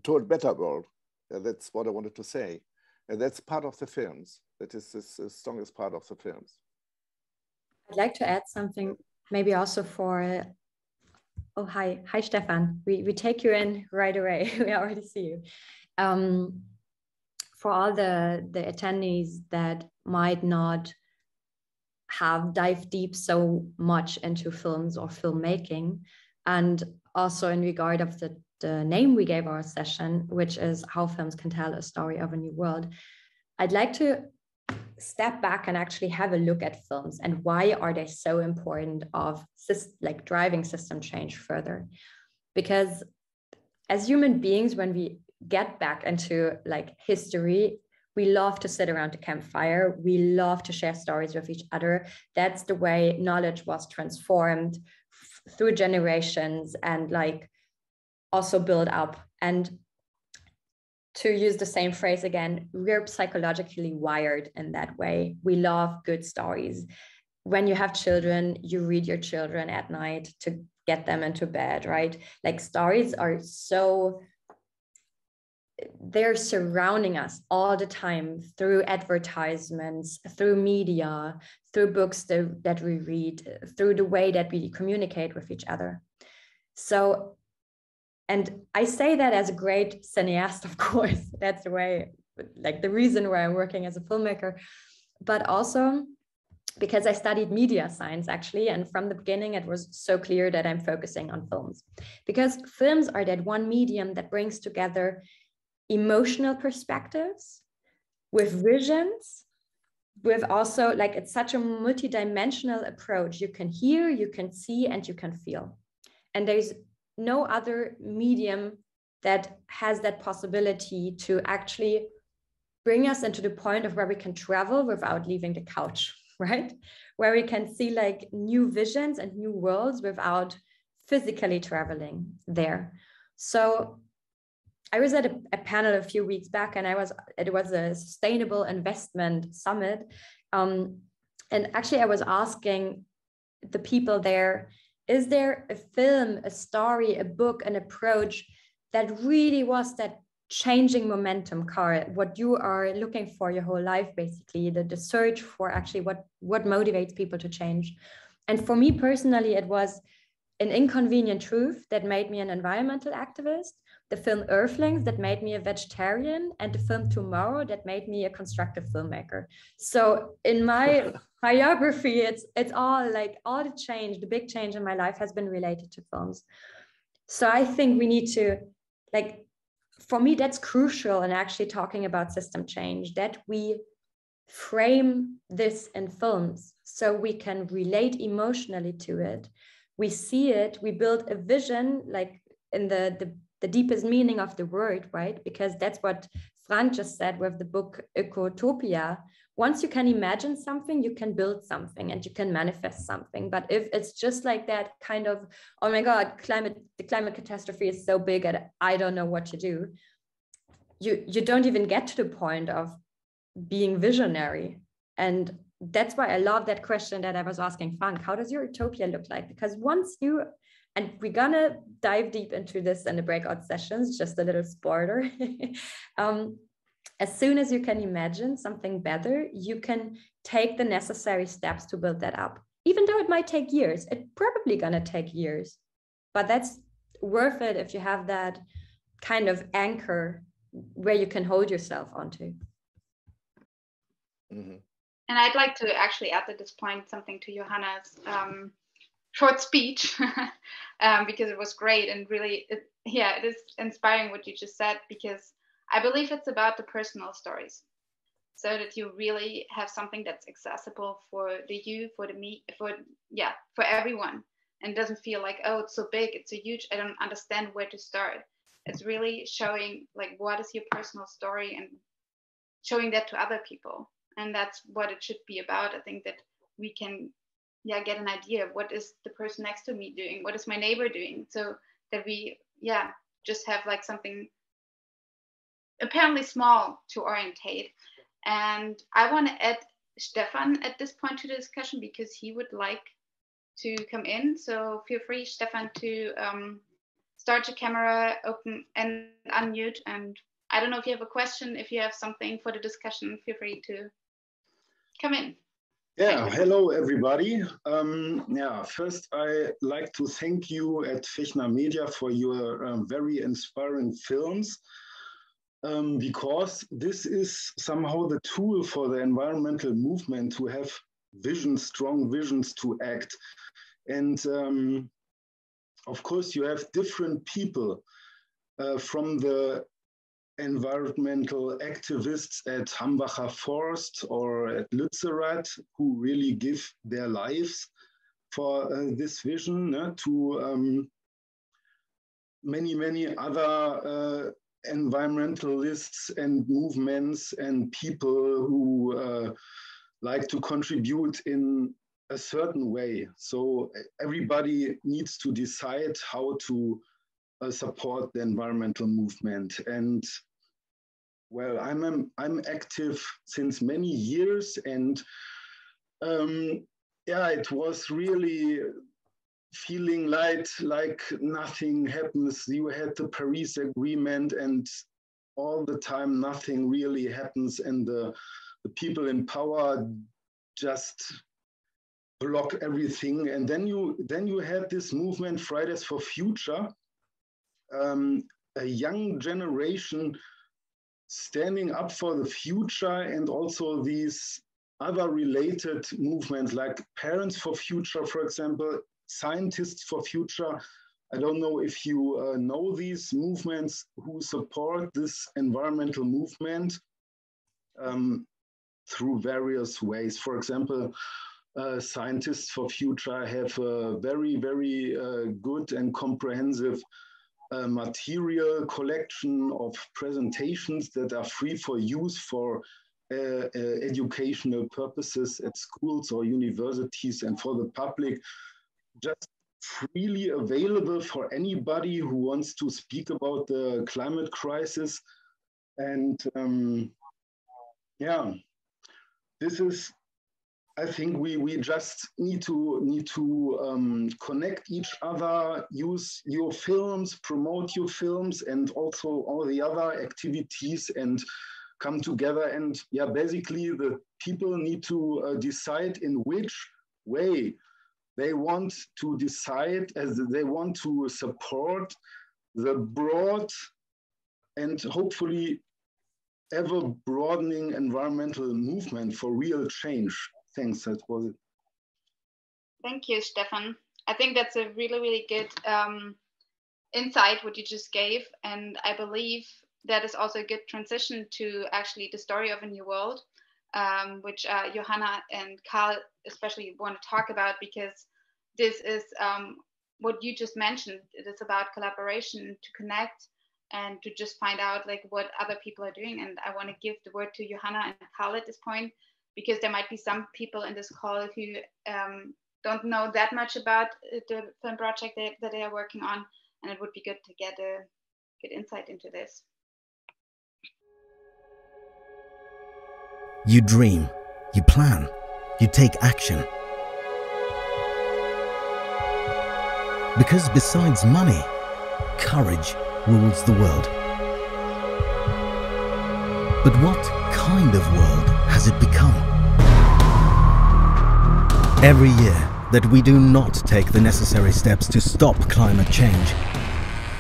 to a better world. And that's what I wanted to say. And that's part of the films. That is the strongest part of the films. I'd like to add something, maybe also for. Oh, hi, hi, Stefan. We we take you in right away. we already see you. Um, for all the the attendees that might not have dived deep so much into films or filmmaking and also in regard of the, the name we gave our session which is how films can tell a story of a new world i'd like to step back and actually have a look at films and why are they so important of like driving system change further. Because as human beings when we get back into like history we love to sit around the campfire. We love to share stories with each other. That's the way knowledge was transformed through generations and like also build up. And to use the same phrase again we're psychologically wired in that way. We love good stories. When you have children you read your children at night to get them into bed right? Like stories are so they're surrounding us all the time through advertisements, through media, through books that, that we read, through the way that we communicate with each other. So, and I say that as a great cineast, of course, that's the way, like the reason why I'm working as a filmmaker, but also because I studied media science actually. And from the beginning, it was so clear that I'm focusing on films because films are that one medium that brings together emotional perspectives, with visions, with also like it's such a multidimensional approach. You can hear, you can see, and you can feel. And there's no other medium that has that possibility to actually bring us into the point of where we can travel without leaving the couch, right? Where we can see like new visions and new worlds without physically traveling there. So I was at a, a, panel a few weeks back, and I was it was a sustainable investment summit, um, and actually I was asking the people there, is there a film, a story, a book, an approach that really was that changing momentum car what you are looking for your whole life basically the, the search for actually what what motivates people to change? And for me personally it was an inconvenient truth that made me an environmental activist the film Earthlings that made me a vegetarian, and the film Tomorrow that made me a constructive filmmaker. So in my biography, it's it's all like all the change, the big change in my life has been related to films. So I think we need to like for me that's crucial in actually talking about system change that we frame this in films so we can relate emotionally to it we see it we build a vision like in the the the deepest meaning of the word, right? Because that's what Frank just said with the book Ecotopia. Once you can imagine something, you can build something and you can manifest something. But if it's just like that kind of, oh my God, climate, the climate catastrophe is so big and I don't know what to do, you you don't even get to the point of being visionary. And that's why I love that question that I was asking Frank. How does your utopia look like? Because once you and we're gonna dive deep into this in the breakout sessions, just a little spoiler. um, as soon as you can imagine something better, you can take the necessary steps to build that up. Even though it might take years, it's probably gonna take years, but that's worth it if you have that kind of anchor where you can hold yourself onto. Mm-hmm. And I'd like to actually add at this point something to Johanna's um, short speech um, because it was great and really, it, yeah, it is inspiring what you just said because I believe it's about the personal stories so that you really have something that's accessible for the you, for the me, for, yeah, for everyone and doesn't feel like, oh, it's so big, it's so huge, I don't understand where to start. It's really showing like what is your personal story and showing that to other people. And that's what it should be about. I think that we can yeah get an idea of what is the person next to me doing what is my neighbor doing. So that we yeah just have like something apparently small to orientate. And i want to add stefan at this point to the discussion because he would like to come in. So feel free stefan to um, start your camera open and unmute. And i don't know if you have a question if you have something for the discussion feel free to come in yeah, hello everybody. Um, yeah, first I like to thank you at Fechner Media for your um, very inspiring films. um, because this is somehow the tool for the environmental movement to have visions, strong visions to act. And um, of course, you have different people uh, from the environmental activists at Hambacher Forest or at Lützerath who really give their lives for uh, this vision uh, to um, many, many other uh, environmentalists and movements and people who uh, like to contribute in a certain way. So everybody needs to decide how to uh, support the environmental movement. And well, I'm I'm, I'm active since many years, and um, yeah, it was really feeling like like nothing happens. You had the Paris Agreement, and all the time nothing really happens, and the the people in power just block everything. And then you then you had this movement Fridays for Future, um, a young generation standing up for the future and also these other related movements like Parents for Future, for example, Scientists for Future. I don't know if you uh, know these movements who support this environmental movement um, through various ways. For example, uh, Scientists for Future have a very, very uh, good and comprehensive uh, material collection of presentations that are free for use for uh, uh, educational purposes at schools or universities and for the public, just freely available for anybody who wants to speak about the climate crisis. And um, yeah, this is I think we, we just need to need to um, connect each other, use your films, promote your films, and also all the other activities, and come together. And yeah, basically the people need to uh, decide in which way they want to decide as they want to support the broad and hopefully ever broadening environmental movement for real change Thanks. That was it. Thank you, Stefan. I think that's a really, really good um, insight what you just gave, and I believe that is also a good transition to actually the story of a new world, um, which uh, Johanna and Carl especially want to talk about because this is um, what you just mentioned. It is about collaboration to connect and to just find out like what other people are doing. And I want to give the word to Johanna and Carl at this point because there might be some people in this call who um, don't know that much about the film project that, that they are working on, and it would be good to get a good insight into this. You dream, you plan, you take action. Because besides money, courage rules the world. But what kind of world has it become? Every year that we do not take the necessary steps to stop climate change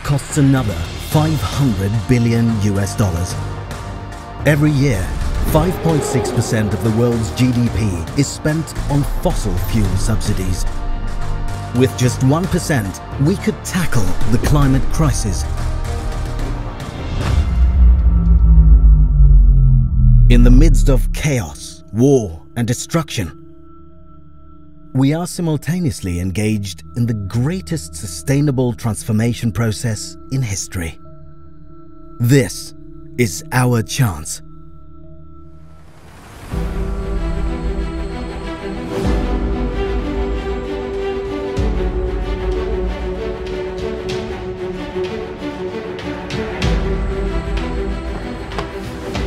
costs another 500 billion US dollars. Every year, 5.6% of the world's GDP is spent on fossil fuel subsidies. With just 1%, we could tackle the climate crisis. In the midst of chaos, war and destruction, we are simultaneously engaged in the greatest sustainable transformation process in history. This is our chance.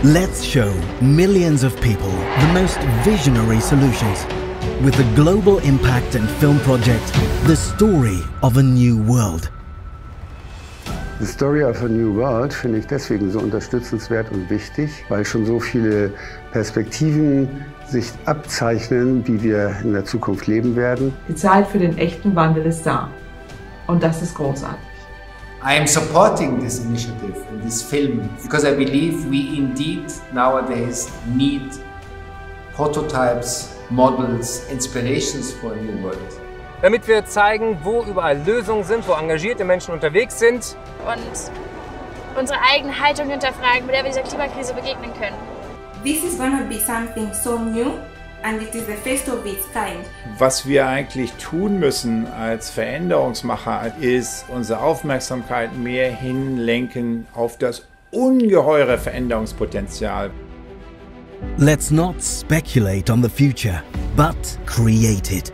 Let's show millions of people the most visionary solutions with the global impact and film project The Story of a New World. The Story of a New World finde ich deswegen so unterstützenswert und wichtig, weil schon so viele Perspektiven sich abzeichnen, wie wir in der Zukunft leben werden. Die Zeit für den echten Wandel ist da. Und das ist großartig. I am supporting this initiative and this film because I believe we indeed nowadays need prototypes, models, inspirations for a new world. Damit wir zeigen, wo überall Lösungen sind, wo engagierte Menschen unterwegs sind. Und unsere eigene Haltung hinterfragen, mit der wir dieser Klimakrise begegnen können. This is going to be something so new and it is the first of its kind. Was wir eigentlich tun müssen als Veränderungsmacher ist unsere Aufmerksamkeit mehr hinlenken auf das ungeheure Veränderungspotenzial. Let's not speculate on the future, but create it.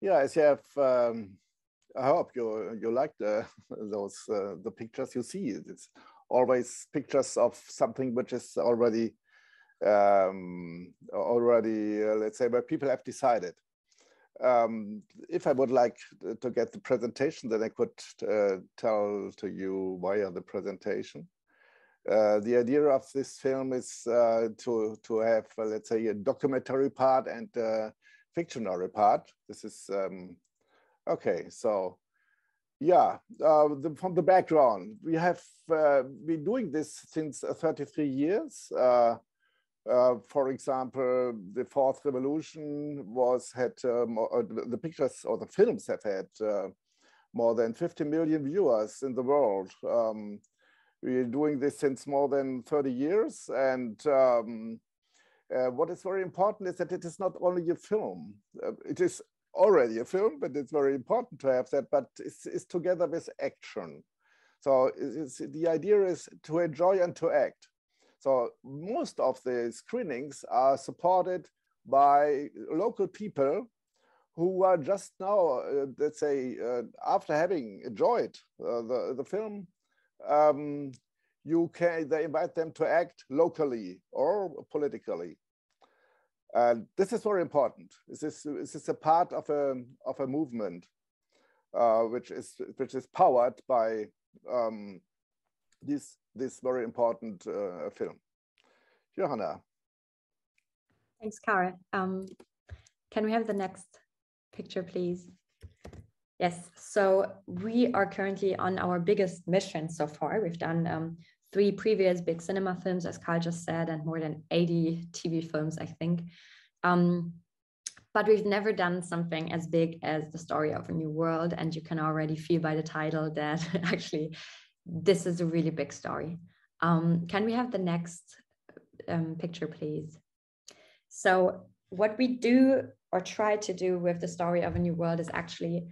Yeah, you have, um, I hope you you like the, those uh, the pictures you see. It's always pictures of something which is already um, already uh, let's say where people have decided. Um, if I would like to get the presentation, then I could uh, tell to you via the presentation. Uh, the idea of this film is uh, to to have uh, let's say a documentary part and a fictional part. This is, um, okay, so yeah, uh, the, from the background, we have uh, been doing this since uh, 33 years. Uh, uh, for example, the fourth revolution was had um, the pictures or the films have had more than 50 million viewers in the world. Um, we're doing this since more than 30 years and um, uh, what is very important is that it is not only a film. Uh, it is already a film, but it's very important to have that, but it's, it's together with action. So the idea is to enjoy and to act. So most of the screenings are supported by local people who are just now, uh, let's say, uh, after having enjoyed uh, the, the film, um, you can they invite them to act locally or politically. And this is very important. This is, this is a part of a, of a movement uh, which, is, which is powered by um, this, this very important uh, film. Johanna. Thanks, Kara. Um, can we have the next picture, please? Yes, so we are currently on our biggest mission so far. We've done um, three previous big cinema films, as Carl just said, and more than 80 TV films, I think. Um, but we've never done something as big as the story of a new world. And you can already feel by the title that actually this is a really big story. Um, can we have the next um, picture, please? So, what we do or try to do with the story of a new world is actually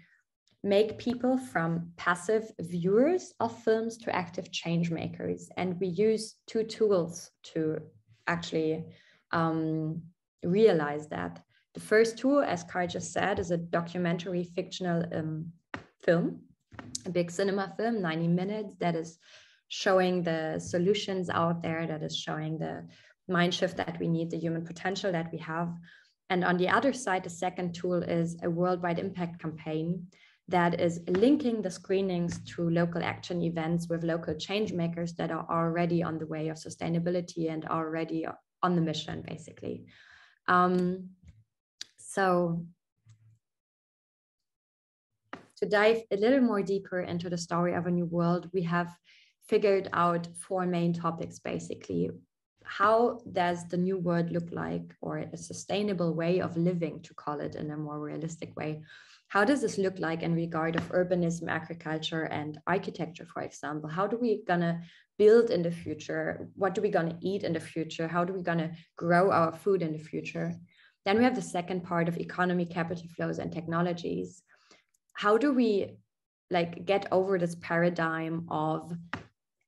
make people from passive viewers of films to active change makers. And we use two tools to actually um, realize that. The first tool, as Kai just said, is a documentary fictional um, film, a big cinema film, 90 minutes, that is showing the solutions out there, that is showing the mind shift that we need, the human potential that we have. And on the other side, the second tool is a worldwide impact campaign that is linking the screenings to local action events with local change makers that are already on the way of sustainability and already on the mission, basically. Um, so to dive a little more deeper into the story of a new world, we have figured out four main topics basically. How does the new world look like, or a sustainable way of living, to call it in a more realistic way? How does this look like in regard of urbanism, agriculture, and architecture, for example? How do we gonna build in the future? What do we gonna eat in the future? How do we gonna grow our food in the future? Then we have the second part of economy, capital flows, and technologies. How do we like get over this paradigm of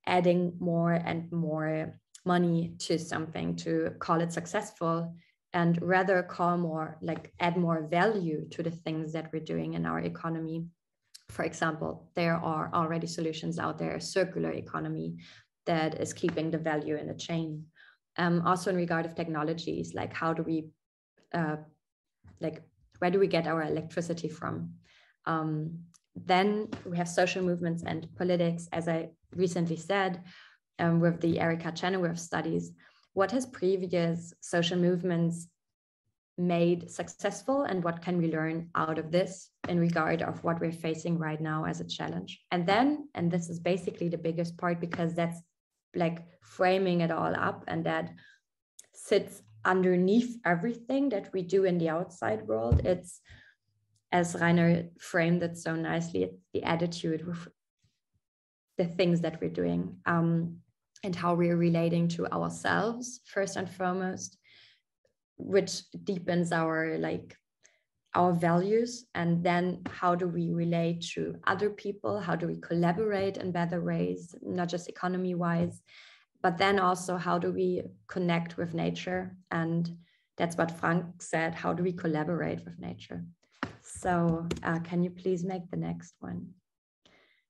adding more and more money to something to call it successful and rather call more like add more value to the things that we're doing in our economy. For example there are already solutions out there a circular economy that is keeping the value in the chain. Um, also in regard of technologies like how do we uh, like where do we get our electricity from? Um, then we have social movements and politics, as I recently said, um, with the Erica Chenoweth studies. What has previous social movements made successful and what can we learn out of this in regard of what we're facing right now as a challenge? And then and this is basically the biggest part because that's like framing it all up and that sits underneath everything that we do in the outside world. It's as Rainer framed it so nicely it's the attitude with the things that we're doing. Um, and how we're relating to ourselves first and foremost which deepens our like our values. And then how do we relate to other people? How do we collaborate in better ways not just economy wise but then also how do we connect with nature? And that's what frank said how do we collaborate with nature? So uh, can you please make the next one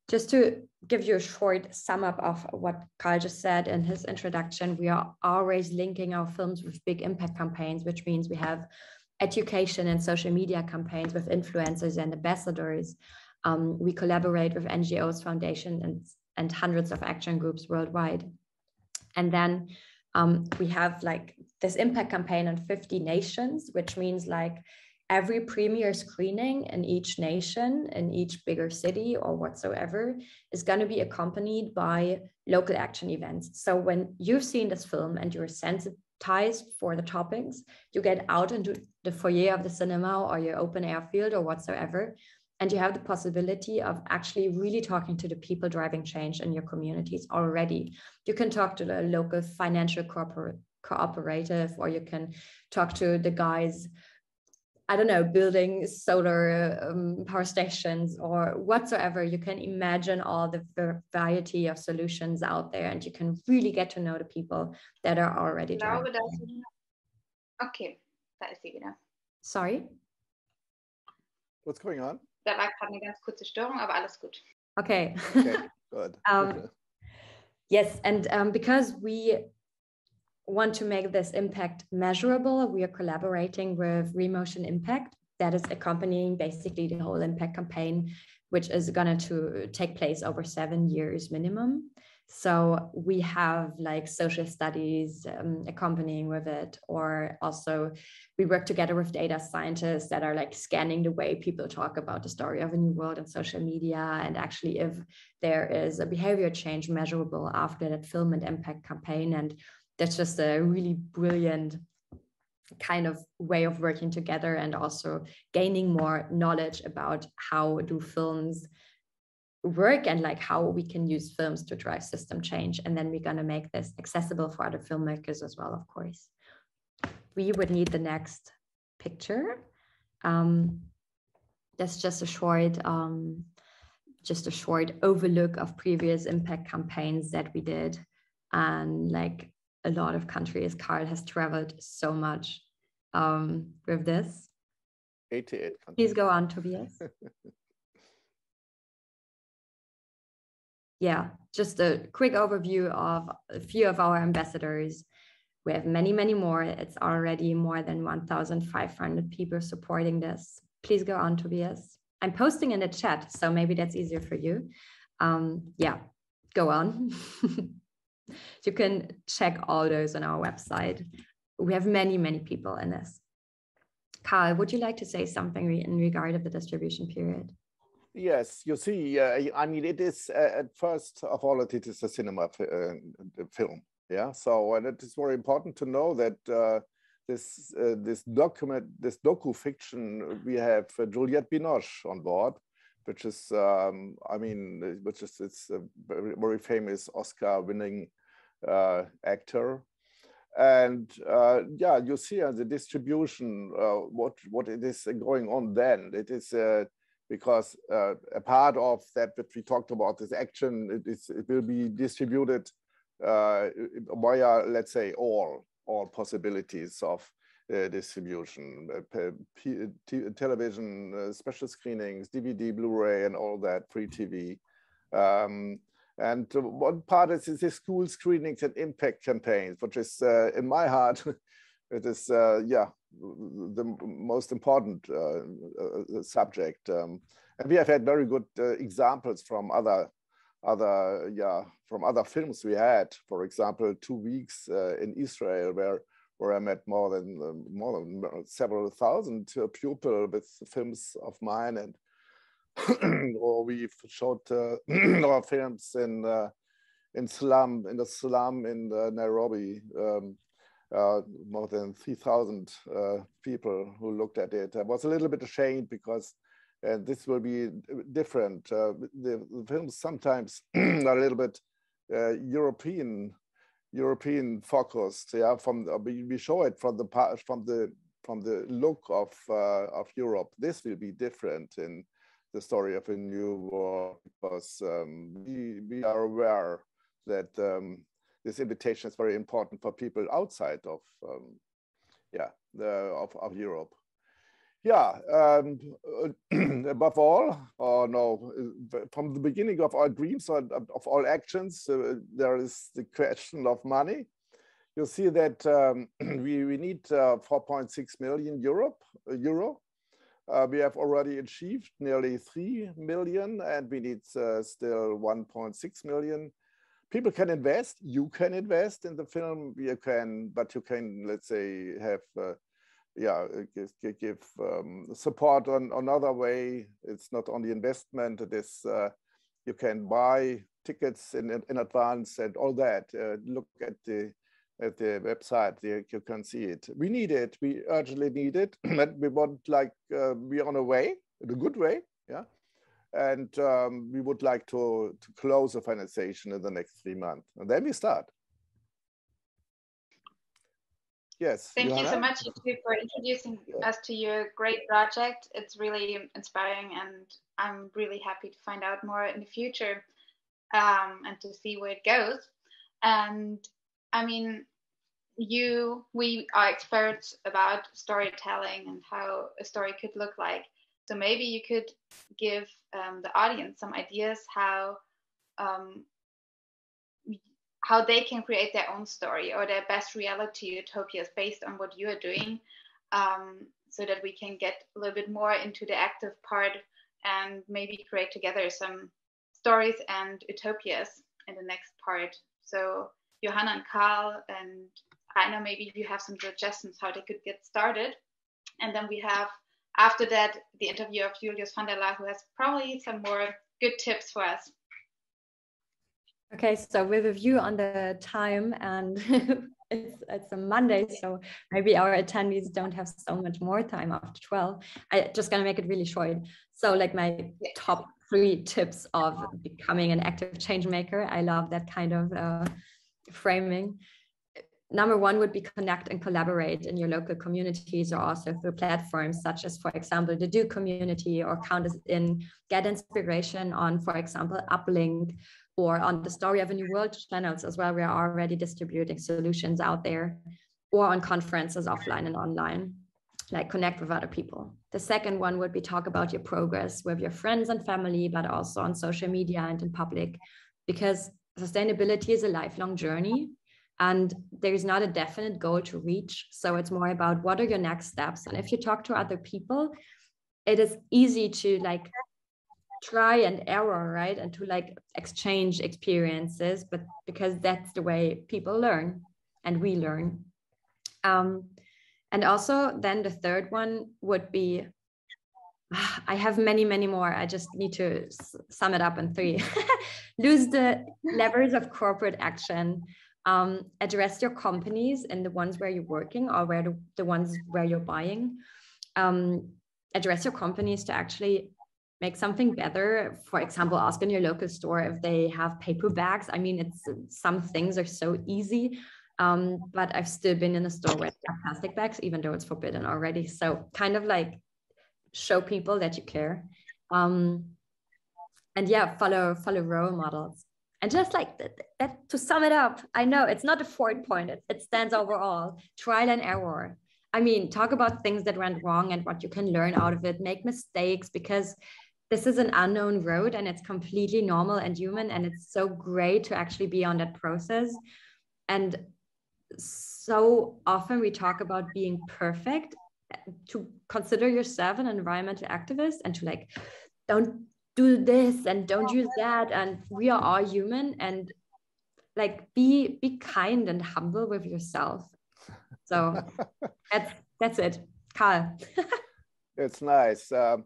just to give you a short sum up of what Carl just said in his introduction, we are always linking our films with big impact campaigns, which means we have education and social media campaigns with influencers and ambassadors. Um, we collaborate with NGOs, foundations, and, and hundreds of action groups worldwide. And then um, we have like this impact campaign in 50 nations, which means like every premiere screening in each nation, in each bigger city or whatsoever, is going to be accompanied by local action events. So when you've seen this film and you're sensitized for the topics, you get out into the foyer of the cinema or your open air field or whatsoever. And you have the possibility of actually really talking to the people driving change in your communities already. You can talk to the local financial corporate cooperative, or you can talk to the guys I don't know, building solar um, power stations or whatsoever. You can imagine all the variety of solutions out there, and you can really get to know the people that are already. Ich glaube, okay, da ist sie wieder. Sorry. What's going on? Da war gerade eine ganz kurze Störung, aber alles gut. Okay. Okay, good. um, yes, and um, because we want to make this impact measurable, we are collaborating with Remotion Impact that is accompanying basically the whole impact campaign, which is going to take place over seven years minimum. So we have like social studies um, accompanying with it, or also we work together with data scientists that are like scanning the way people talk about the story of a new world on social media. And actually, if there is a behavior change measurable after that film and impact campaign, and that's just a really brilliant kind of way of working together and also gaining more knowledge about how do films work and like how we can use films to drive system change. And then we're going to make this accessible for other filmmakers as well of course. We would need the next picture. Um, that's just a short um, just a short overlook of previous impact campaigns that we did. And like a lot of countries. Carl has traveled so much um, with this. 88 countries. Please go on, Tobias. yeah, just a quick overview of a few of our ambassadors. We have many, many more. It's already more than 1,500 people supporting this. Please go on, Tobias. I'm posting in the chat, so maybe that's easier for you. Um, yeah, go on. you can check all those on our website. We have many, many people in this. Carl, would you like to say something in regard of the distribution period? Yes, you see, uh, I mean, it is uh, at first of all, it is a cinema uh, film. Yeah, so and it is very important to know that uh, this uh, this document, this docu fiction, we have uh, Juliette Binoche on board, which is, um, I mean, which is it's a very, very famous Oscar-winning actor. And uh, yeah, you see on the distribution uh, what what it is going on. Then it is because a part of that that we talked about this action it is it will be distributed uh, via let's say all all possibilities of uh, distribution, uh, television, uh, special screenings, DVD, Blu-ray, and all that, free TV. Um, and one part is, the school screenings and impact campaigns, which is uh, in my heart, it is, uh, yeah, the most important uh, uh subject. Um, And we have had very good uh, examples from other other yeah from other films we had for example two weeks uh, in israel where where i met more than more than several thousand people with films of mine and or showed uh, our films in uh, in slum in the slum in uh, nairobi um, more than 3000 people who looked at it i was a little bit ashamed because and this will be different. Uh, the, the, films sometimes are a little bit uh, European, European focused. Yeah, from we, we show it from the from the from the look of uh, of Europe. This will be different in the story of a new war because um, we we are aware that um, this invitation is very important for people outside of um, yeah the, of, of Europe. Yeah, um, above all, or no, from the beginning of our dreams or of all actions, uh, there is the question of money. You see that um, we, we need uh, 4.6 million euro. Uh, euro. Uh, we have already achieved nearly 3 million and we need uh, still 1.6 million. People can invest, you can invest in the film, you can, but you can, let's say, have uh, yeah, give, give um, support on another way. It's not only investment, it is uh, you can buy tickets in, in advance and all that. Uh, look at the at the website, you, you can see it. We need it, we urgently need it, and we want like uh, be on a way, in a good way, yeah. And um, we would like to, to close the finalization in the next three months. And then we start. Yes. Thank Johanna? you so much for introducing us to your great project. It's really inspiring, and I'm really happy to find out more in the future um, and to see where it goes. And I mean, you, we are experts about storytelling and how a story could look like. So maybe you could give um, the audience some ideas how um, how they can create their own story or their best reality utopias based on what you are doing um, so that we can get a little bit more into the active part and maybe create together some stories and utopias in the next part so johanna and carl and rainer maybe you have some suggestions how they could get started and then we have after that the interview of Julius van de Laar, who has probably some more good tips for us Okay, so with a view on the time and it's it's a Monday, so maybe our attendees don't have so much more time after 12. I just gonna make it really short. So like my top three tips of becoming an active change maker. I love that kind of uh, framing. Number one would be connect and collaborate in your local communities or also through platforms such as, for example, the Do community or Count Us In, get inspiration on, for example, Uplink or on the Story of a New World channels as well. We are already distributing solutions out there or on conferences offline and online, like connect with other people. The second one would be talk about your progress with your friends and family, but also on social media and in public, because sustainability is a lifelong journey and there is not a definite goal to reach. So it's more about what are your next steps. And if you talk to other people, it is easy to like try and error right and to like exchange experiences but because that's the way people learn and we learn um, and also then the third one would be i have many many more. I just need to sum it up in three. Lose the levers of corporate action. Um, address your companies and the ones where you're working or where the, the ones where you're buying. Um, address your companies to actually make something better. For example ask in your local store if they have paper bags. I mean it's some things are so easy um, but i've still been in a store have plastic bags even though it's forbidden already. So kind of like show people that you care. Um, and yeah follow follow role models. And just like that, that, to sum it up i know it's not a fourth point. It, it stands overall. Trial and error. I mean, talk about things that went wrong and what you can learn out of it, make mistakes because this is an unknown road and it's completely normal and human and it's so great to actually be on that process. And so often we talk about being perfect to consider yourself an environmental activist and to like don't do this and don't use that. And we are all human and like be be kind and humble with yourself. So that's that's it. Carl it's nice. Um,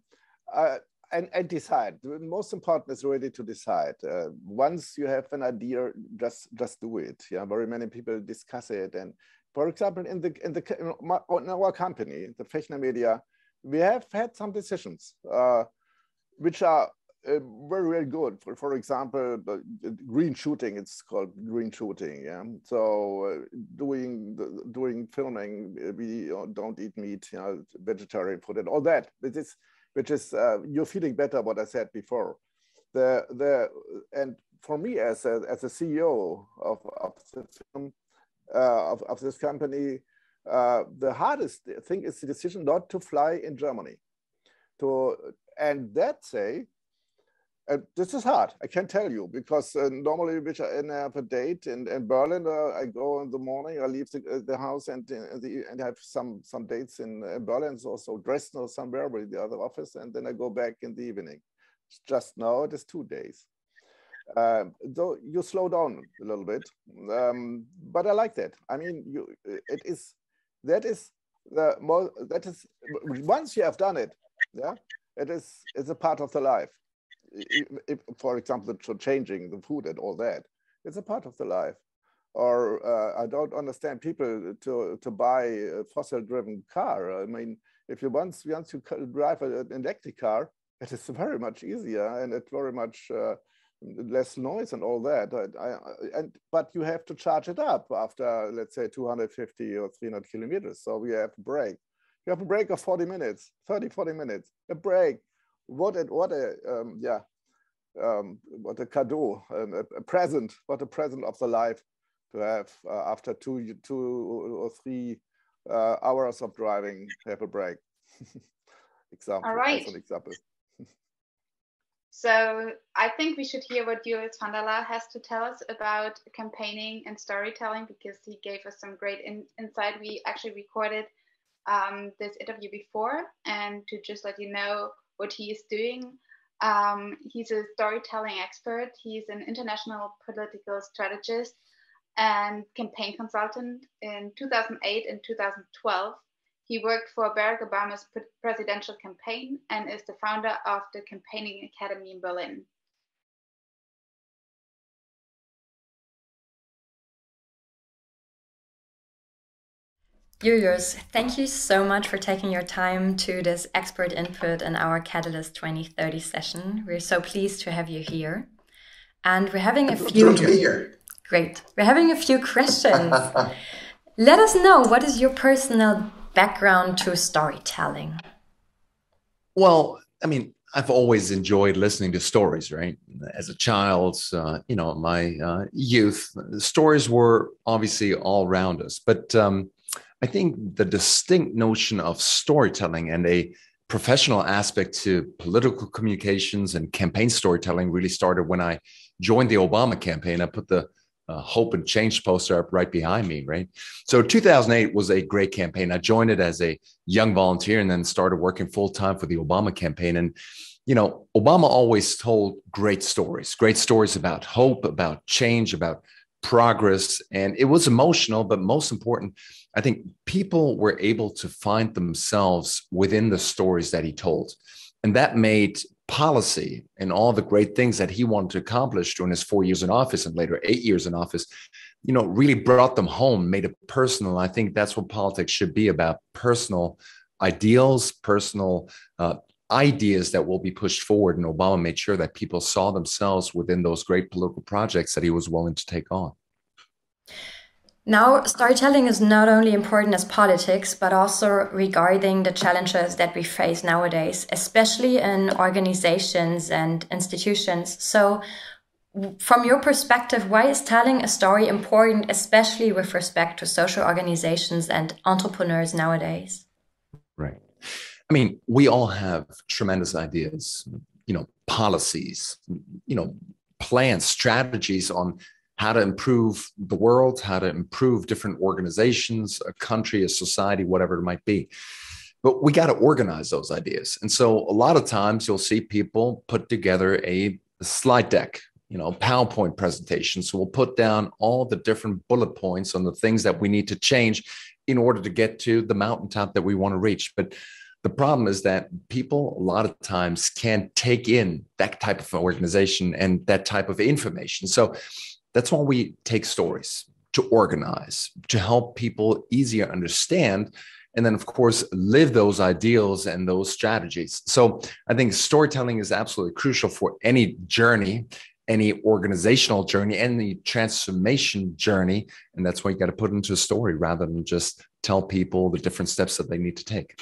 uh, and, and decide. The most important is really to decide. Uh, once you have an idea just just do it. Yeah very many people discuss it and for example in the in the in our company the Fechner Media we have had some decisions uh, which are uh, very very good. For, for example green shooting it's called green shooting yeah? So uh, doing the, doing filming uh, we don't eat meat you know vegetarian food and all that it is which is uh, you're feeling better what i said before. The the and for me as a, as a ceo of, of the film uh, of, of this company uh, the hardest thing is the decision not to fly in germany to and that say uh, this is hard. I can tell you because uh, normally, which I, have a date in, in Berlin. Uh, I go in the morning. I leave the, uh, the house and the, and have some some dates in, in Berlin, so also Dresden or somewhere with the other office, and then I go back in the evening. Just now it is two days. Um, so you slow down a little bit, um, but I like that. I mean, you it is that is the more that is once you have done it, yeah, it is it's a part of the life if, for example, changing the food and all that, it's a part of the life. Or uh, I don't understand people to to buy a fossil-driven car. I mean, if you once once you drive an electric car, it is very much easier and it's very much uh, less noise and all that. I, I, and but you have to charge it up after let's say 250 or 300 kilometers. So we have a break. You have a break of 40 minutes, 30, 40 minutes, a break what a what a um, yeah um, what a cadeau um, a, a, present what a present of the life to have uh, after two two or three uh, hours of driving have a break example all right as an example so I think we should hear what Julius van de Laar has to tell us about campaigning and storytelling because he gave us some great in insight. We actually recorded um, this interview before, and to just let you know, what he is doing. Um, he's a storytelling expert. He's an international political strategist and campaign consultant. In 2008 and 2012, he worked for Barack Obama's presidential campaign and is the founder of the Campaigning Academy in Berlin. Julius, thank you so much for taking your time to this expert input in our Catalyst 2030 session. We're so pleased to have you here. And we're having a few to be here. Great. We're having a few questions. Let us know what is your personal background to storytelling? Well, I mean, I've always enjoyed listening to stories, right? As a child, uh, you know, my uh, youth, stories were obviously all around us. But um, I think the distinct notion of storytelling and a professional aspect to political communications and campaign storytelling really started when I joined the Obama campaign. I put the uh, Hope and Change poster up right behind me, right? So 2008 was a great campaign. I joined it as a young volunteer and then started working full time for the Obama campaign. And, you know, Obama always told great stories, great stories about hope, about change, about progress. And it was emotional, but most important, I think people were able to find themselves within the stories that he told. And that made policy and all the great things that he wanted to accomplish during his four years in office and later eight years in office, you know, really brought them home, made it personal. I think that's what politics should be about personal ideals, personal uh, ideas that will be pushed forward. And Obama made sure that people saw themselves within those great political projects that he was willing to take on. Now, storytelling is not only important as politics, but also regarding the challenges that we face nowadays, especially in organizations and institutions. So, from your perspective, why is telling a story important, especially with respect to social organizations and entrepreneurs nowadays? Right. I mean, we all have tremendous ideas, you know, policies, you know, plans, strategies on how to improve the world, how to improve different organizations, a country, a society, whatever it might be. but we got to organize those ideas. And so a lot of times you'll see people put together a slide deck, you know, PowerPoint presentation. So we'll put down all the different bullet points on the things that we need to change in order to get to the mountaintop that we want to reach. But the problem is that people a lot of times can't take in that type of organization and that type of information. So that's why we take stories to organize, to help people easier understand and then of course live those ideals and those strategies. So i think storytelling is absolutely crucial for any journey any organizational journey any transformation journey and that's why you got to put into a story rather than just tell people the different steps that they need to take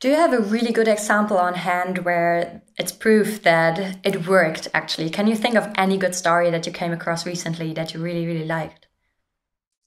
do you have a really good example on hand where it's proof that it worked actually can you think of any good story that you came across recently that you really really liked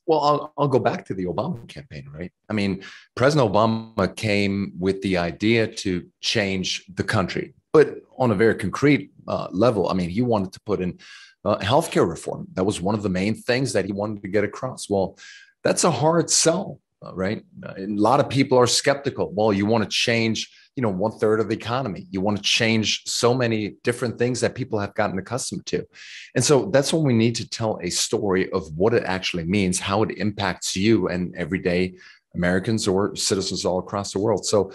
well, I'll, I'll go back to the Obama campaign, right? I mean, President Obama came with the idea to change the country, but on a very concrete uh, level. I mean, he wanted to put in uh, healthcare reform. That was one of the main things that he wanted to get across. Well, that's a hard sell, Uh, right? Uh, a lot of people are skeptical. Well, you want to change you know one third of the economy you want to change so many different things that people have gotten accustomed to and so that's when we need to tell a story of what it actually means how it impacts you and everyday americans or citizens all across the world so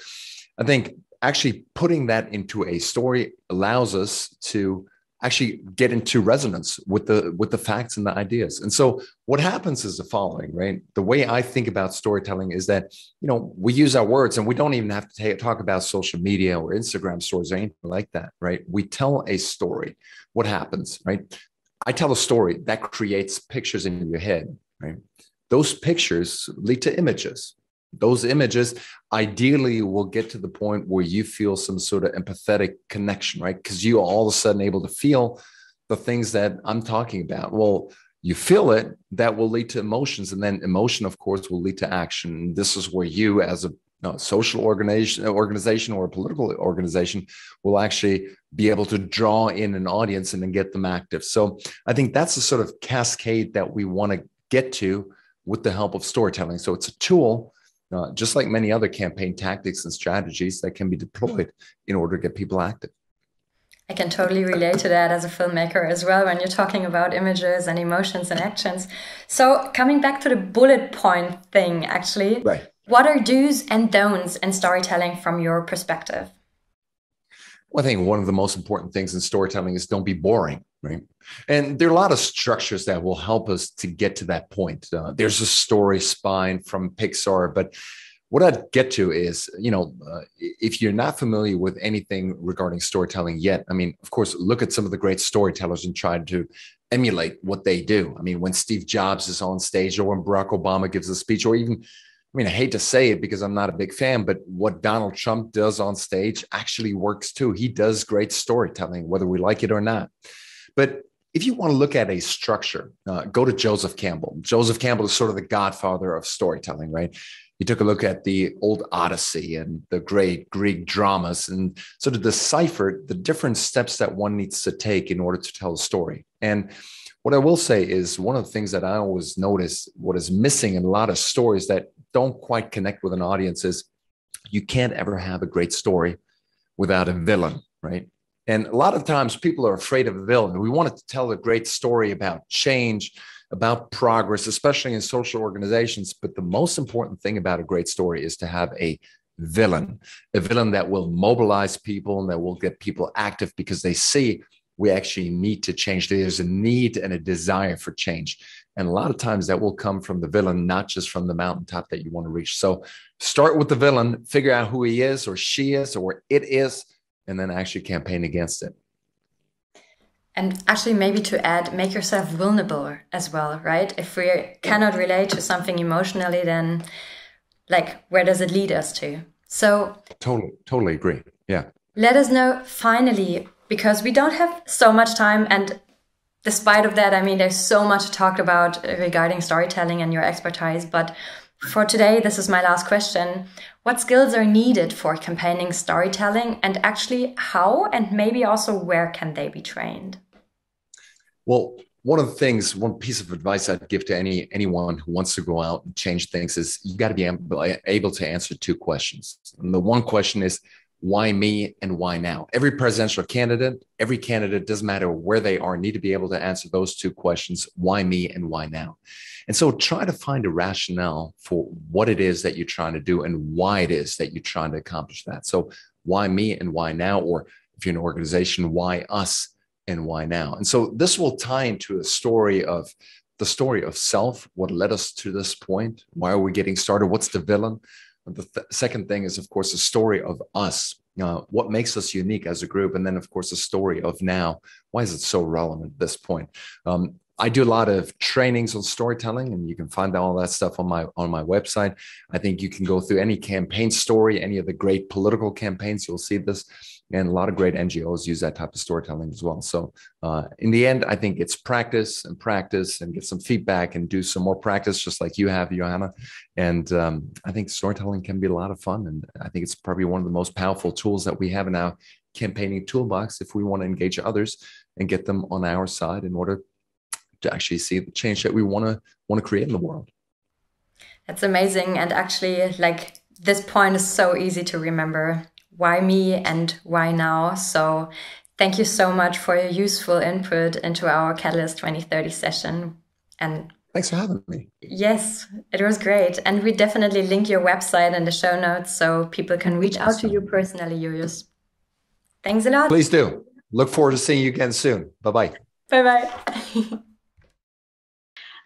i think actually putting that into a story allows us to actually get into resonance with the with the facts and the ideas. And so what happens is the following right? The way i think about storytelling is that you know we use our words and we don't even have to take, talk about social media or instagram stories or anything like that right? We tell a story. What happens right? I tell a story that creates pictures in your head right? Those pictures lead to images those images ideally will get to the point where you feel some sort of empathetic connection, right? Because you are all of a sudden able to feel the things that I'm talking about. Well, you feel it, that will lead to emotions. And then emotion, of course, will lead to action. This is where you, as a social organization, organization or a political organization, will actually be able to draw in an audience and then get them active. So I think that's the sort of cascade that we want to get to with the help of storytelling. So it's a tool uh, just like many other campaign tactics and strategies that can be deployed in order to get people active. I can totally relate to that as a filmmaker as well when you're talking about images and emotions and actions. So, coming back to the bullet point thing, actually, right. what are do's and don'ts in storytelling from your perspective? Well, I think one of the most important things in storytelling is don't be boring right? And there are a lot of structures that will help us to get to that point. Uh, there's a story spine from Pixar, but what I'd get to is, you know, uh, if you're not familiar with anything regarding storytelling yet, I mean, of course, look at some of the great storytellers and try to emulate what they do. I mean, when Steve Jobs is on stage or when Barack Obama gives a speech, or even, I mean, I hate to say it because I'm not a big fan, but what Donald Trump does on stage actually works too. He does great storytelling, whether we like it or not. But if you want to look at a structure, uh, go to Joseph Campbell. Joseph Campbell is sort of the godfather of storytelling, right? He took a look at the old Odyssey and the great Greek dramas and sort of deciphered the different steps that one needs to take in order to tell a story. And what I will say is one of the things that I always notice what is missing in a lot of stories that don't quite connect with an audience is you can't ever have a great story without a villain, right? And a lot of times people are afraid of a villain. We wanted to tell a great story about change, about progress, especially in social organizations. But the most important thing about a great story is to have a villain, a villain that will mobilize people and that will get people active because they see we actually need to change. There's a need and a desire for change. And a lot of times that will come from the villain, not just from the mountaintop that you want to reach. So start with the villain, figure out who he is or she is or it is and then actually campaign against it. And actually, maybe to add, make yourself vulnerable as well, right? If we cannot relate to something emotionally, then like where does it lead us to? So, totally, totally agree. Yeah. Let us know finally, because we don't have so much time. And despite of that, I mean, there's so much to talk about regarding storytelling and your expertise. But for today, this is my last question. What skills are needed for campaigning storytelling and actually how and maybe also where can they be trained? Well, one of the things, one piece of advice I'd give to any anyone who wants to go out and change things is you got to be able to answer two questions. And the one question is, why me and why now? Every presidential candidate, every candidate, doesn't matter where they are, need to be able to answer those two questions why me and why now? And so try to find a rationale for what it is that you're trying to do and why it is that you're trying to accomplish that. So, why me and why now? Or if you're an organization, why us and why now? And so this will tie into a story of the story of self, what led us to this point, why are we getting started, what's the villain? The th- second thing is, of course, the story of us, uh, what makes us unique as a group, and then, of course, the story of now. Why is it so relevant at this point? Um, I do a lot of trainings on storytelling, and you can find all that stuff on my on my website. I think you can go through any campaign story, any of the great political campaigns. You'll see this and a lot of great ngos use that type of storytelling as well. So uh, in the end i think it's practice and practice and get some feedback and do some more practice just like you have johanna. And um, i think storytelling can be a lot of fun. And i think it's probably one of the most powerful tools that we have in our campaigning toolbox if we want to engage others and get them on our side in order to actually see the change that we want to want to create in the world. That's amazing. And actually like this point is so easy to remember why me and why now. So thank you so much for your useful input into our Catalyst 2030 session. And thanks for having me. Yes, it was great. And we definitely link your website in the show notes so people can reach out to you personally, Julius. Thanks a lot. Please do. Look forward to seeing you again soon. Bye bye. Bye bye.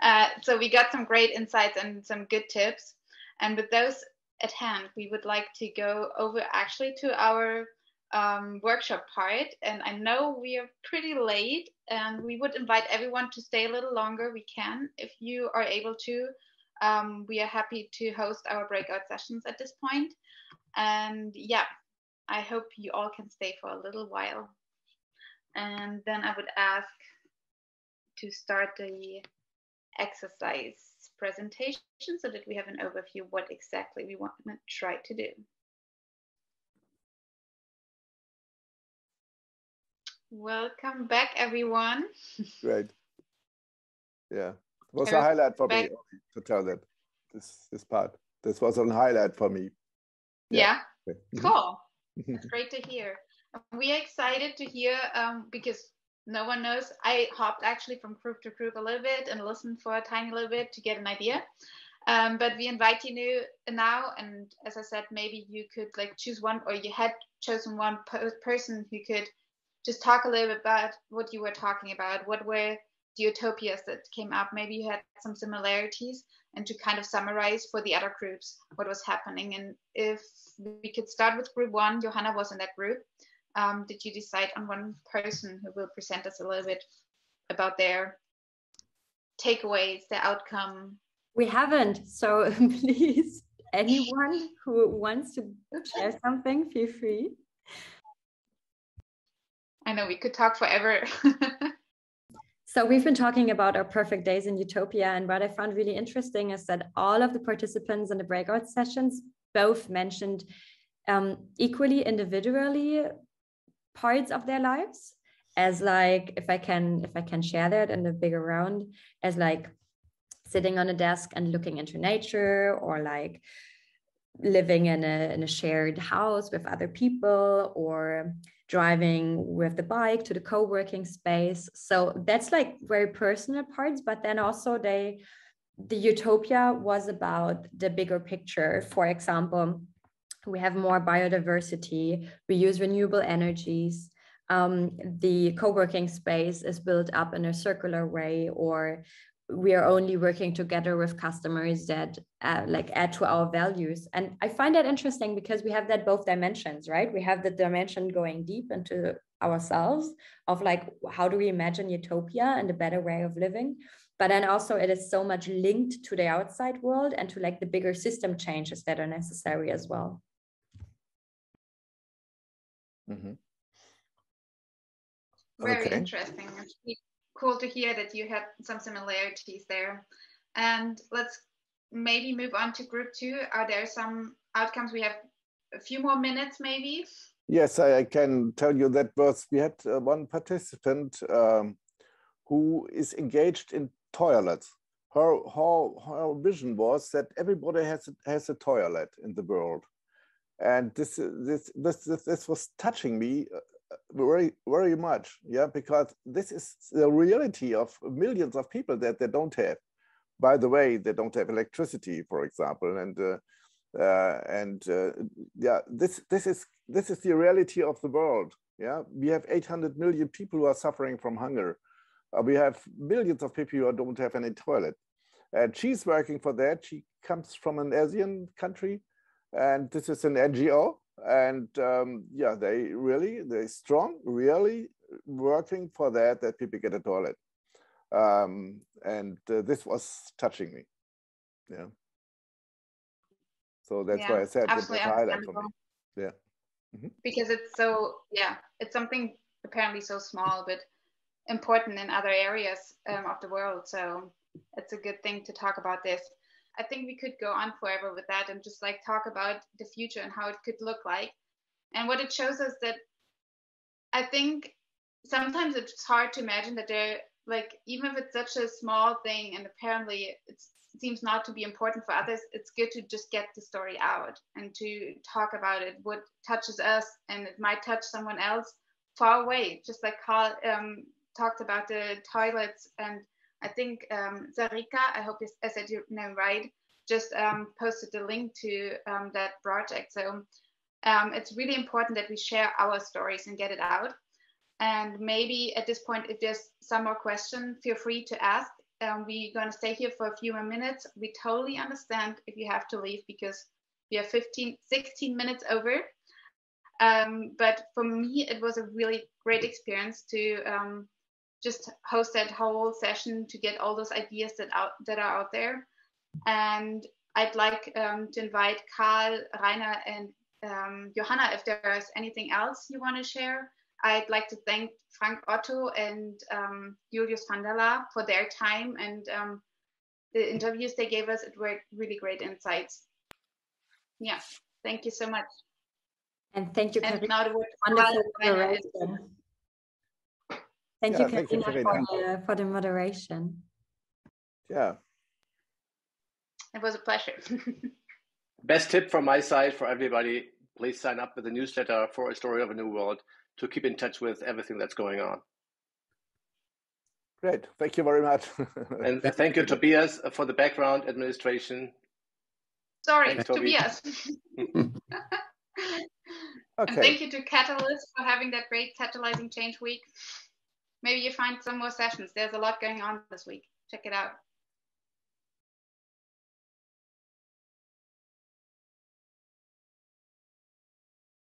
uh, so we got some great insights and some good tips. And with those at hand, we would like to go over actually to our um, workshop part. And I know we are pretty late, and we would invite everyone to stay a little longer. We can, if you are able to. Um, we are happy to host our breakout sessions at this point. And yeah, I hope you all can stay for a little while. And then I would ask to start the exercise presentation so that we have an overview what exactly we want to try to do. Welcome back, everyone. Great. Yeah, it was a highlight for back. me to tell that this this part. This was a highlight for me. Yeah, yeah. cool. That's great to hear. We are excited to hear um, because no one knows. I hopped actually from group to group a little bit and listened for a tiny little bit to get an idea. Um, but we invite you now, and as I said, maybe you could like choose one, or you had chosen one person who could just talk a little bit about what you were talking about. What were the utopias that came up? Maybe you had some similarities, and to kind of summarize for the other groups what was happening. And if we could start with group one, Johanna was in that group um, did you decide on one person who will present us a little bit about their takeaways, their outcome? We haven't. So please, anyone who wants to share something, feel free. I know we could talk forever. So we've been talking about our perfect days in utopia. And what I found really interesting is that all of the participants in the breakout sessions both mentioned um, equally individually parts of their lives as like if i can if i can share that in the bigger round as like sitting on a desk and looking into nature or like living in a, in a shared house with other people or driving with the bike to the co-working space. So that's like very personal parts but then also they the utopia was about the bigger picture. For example we have more biodiversity, we use renewable energies. Um, the co-working space is built up in a circular way or we are only working together with customers that uh, like add to our values. And i find that interesting because we have that both dimensions right? We have the dimension going deep into ourselves of like how do we imagine utopia and a better way of living? But then also it is so much linked to the outside world and to like the bigger system changes that are necessary as well Mm-hmm. Very okay. interesting. It's cool to hear that you had some similarities there. And let's maybe move on to group two. Are there some outcomes? We have a few more minutes, maybe. Yes, I, can tell you that was we had uh, one participant um, who is engaged in toilets. Her, her, her vision was that everybody has a, has a toilet in the world. And this, this, this, this, was touching me uh, very, very much. Yeah, because this is the reality of millions of people that they don't have. By the way, they don't have electricity, for example, and uh, uh, and uh, yeah, this this is this is the reality of the world. Yeah, we have 800 million people who are suffering from hunger. Uh, we have millions of people who don't have any toilet. And she's working for that. She comes from an Asian country, and this is an NGO. And um, yeah, they really they strong, really working for that that people get a toilet. Um, and uh, this was touching me. Yeah. So that's Yeah, why I said it's a highlight for me. Yeah. Mhm. because it's so yeah it's something apparently so small but important in other areas um, of the world so it's a good thing to talk about this i think we could go on forever with that and just like talk about the future and how it could look like. And what it shows us that i think sometimes it's hard to imagine that there like even if it's such a small thing and apparently it seems not to be important for others it's good to just get the story out and to talk about it. What touches us and it might touch someone else far away just like carl um, talked about the toilets and i think um, zarika i hope I said your name right just um, posted the link to um, that project so um, it's really important that we share our stories and get it out and maybe at this point, if there's some more question, feel free to ask. Um, we're going to stay here for a few more minutes. We totally understand if you have to leave because we are 15, 16 minutes over. Um, but for me, it was a really great experience to um, just host that whole session to get all those ideas that out that are out there. And I'd like um, to invite Carl, Rainer, and um, Johanna if there's anything else you want to share. I'd like to thank Frank Otto and um, Julius van de Laar for their time and um, the interviews they gave us. It were really great insights. Yeah, thank you so much. And thank you, And Karina. now the word Wonderful Carl, Rainer, moderation. Thank Yeah, you, thank you, Karina, Karina. for the, for the moderation. Yeah. It was a pleasure. Best tip from my side for everybody please sign up with the newsletter for a story of a new world to keep in touch with everything that's going on. Great. Thank you very much. And thank you, Tobias, for the background administration. Sorry, Thanks, Toby. Tobias. and Okay. thank you to Catalyst for having that great Catalyzing Change week. Maybe you find some more sessions. There's a lot going on this week. Check it out.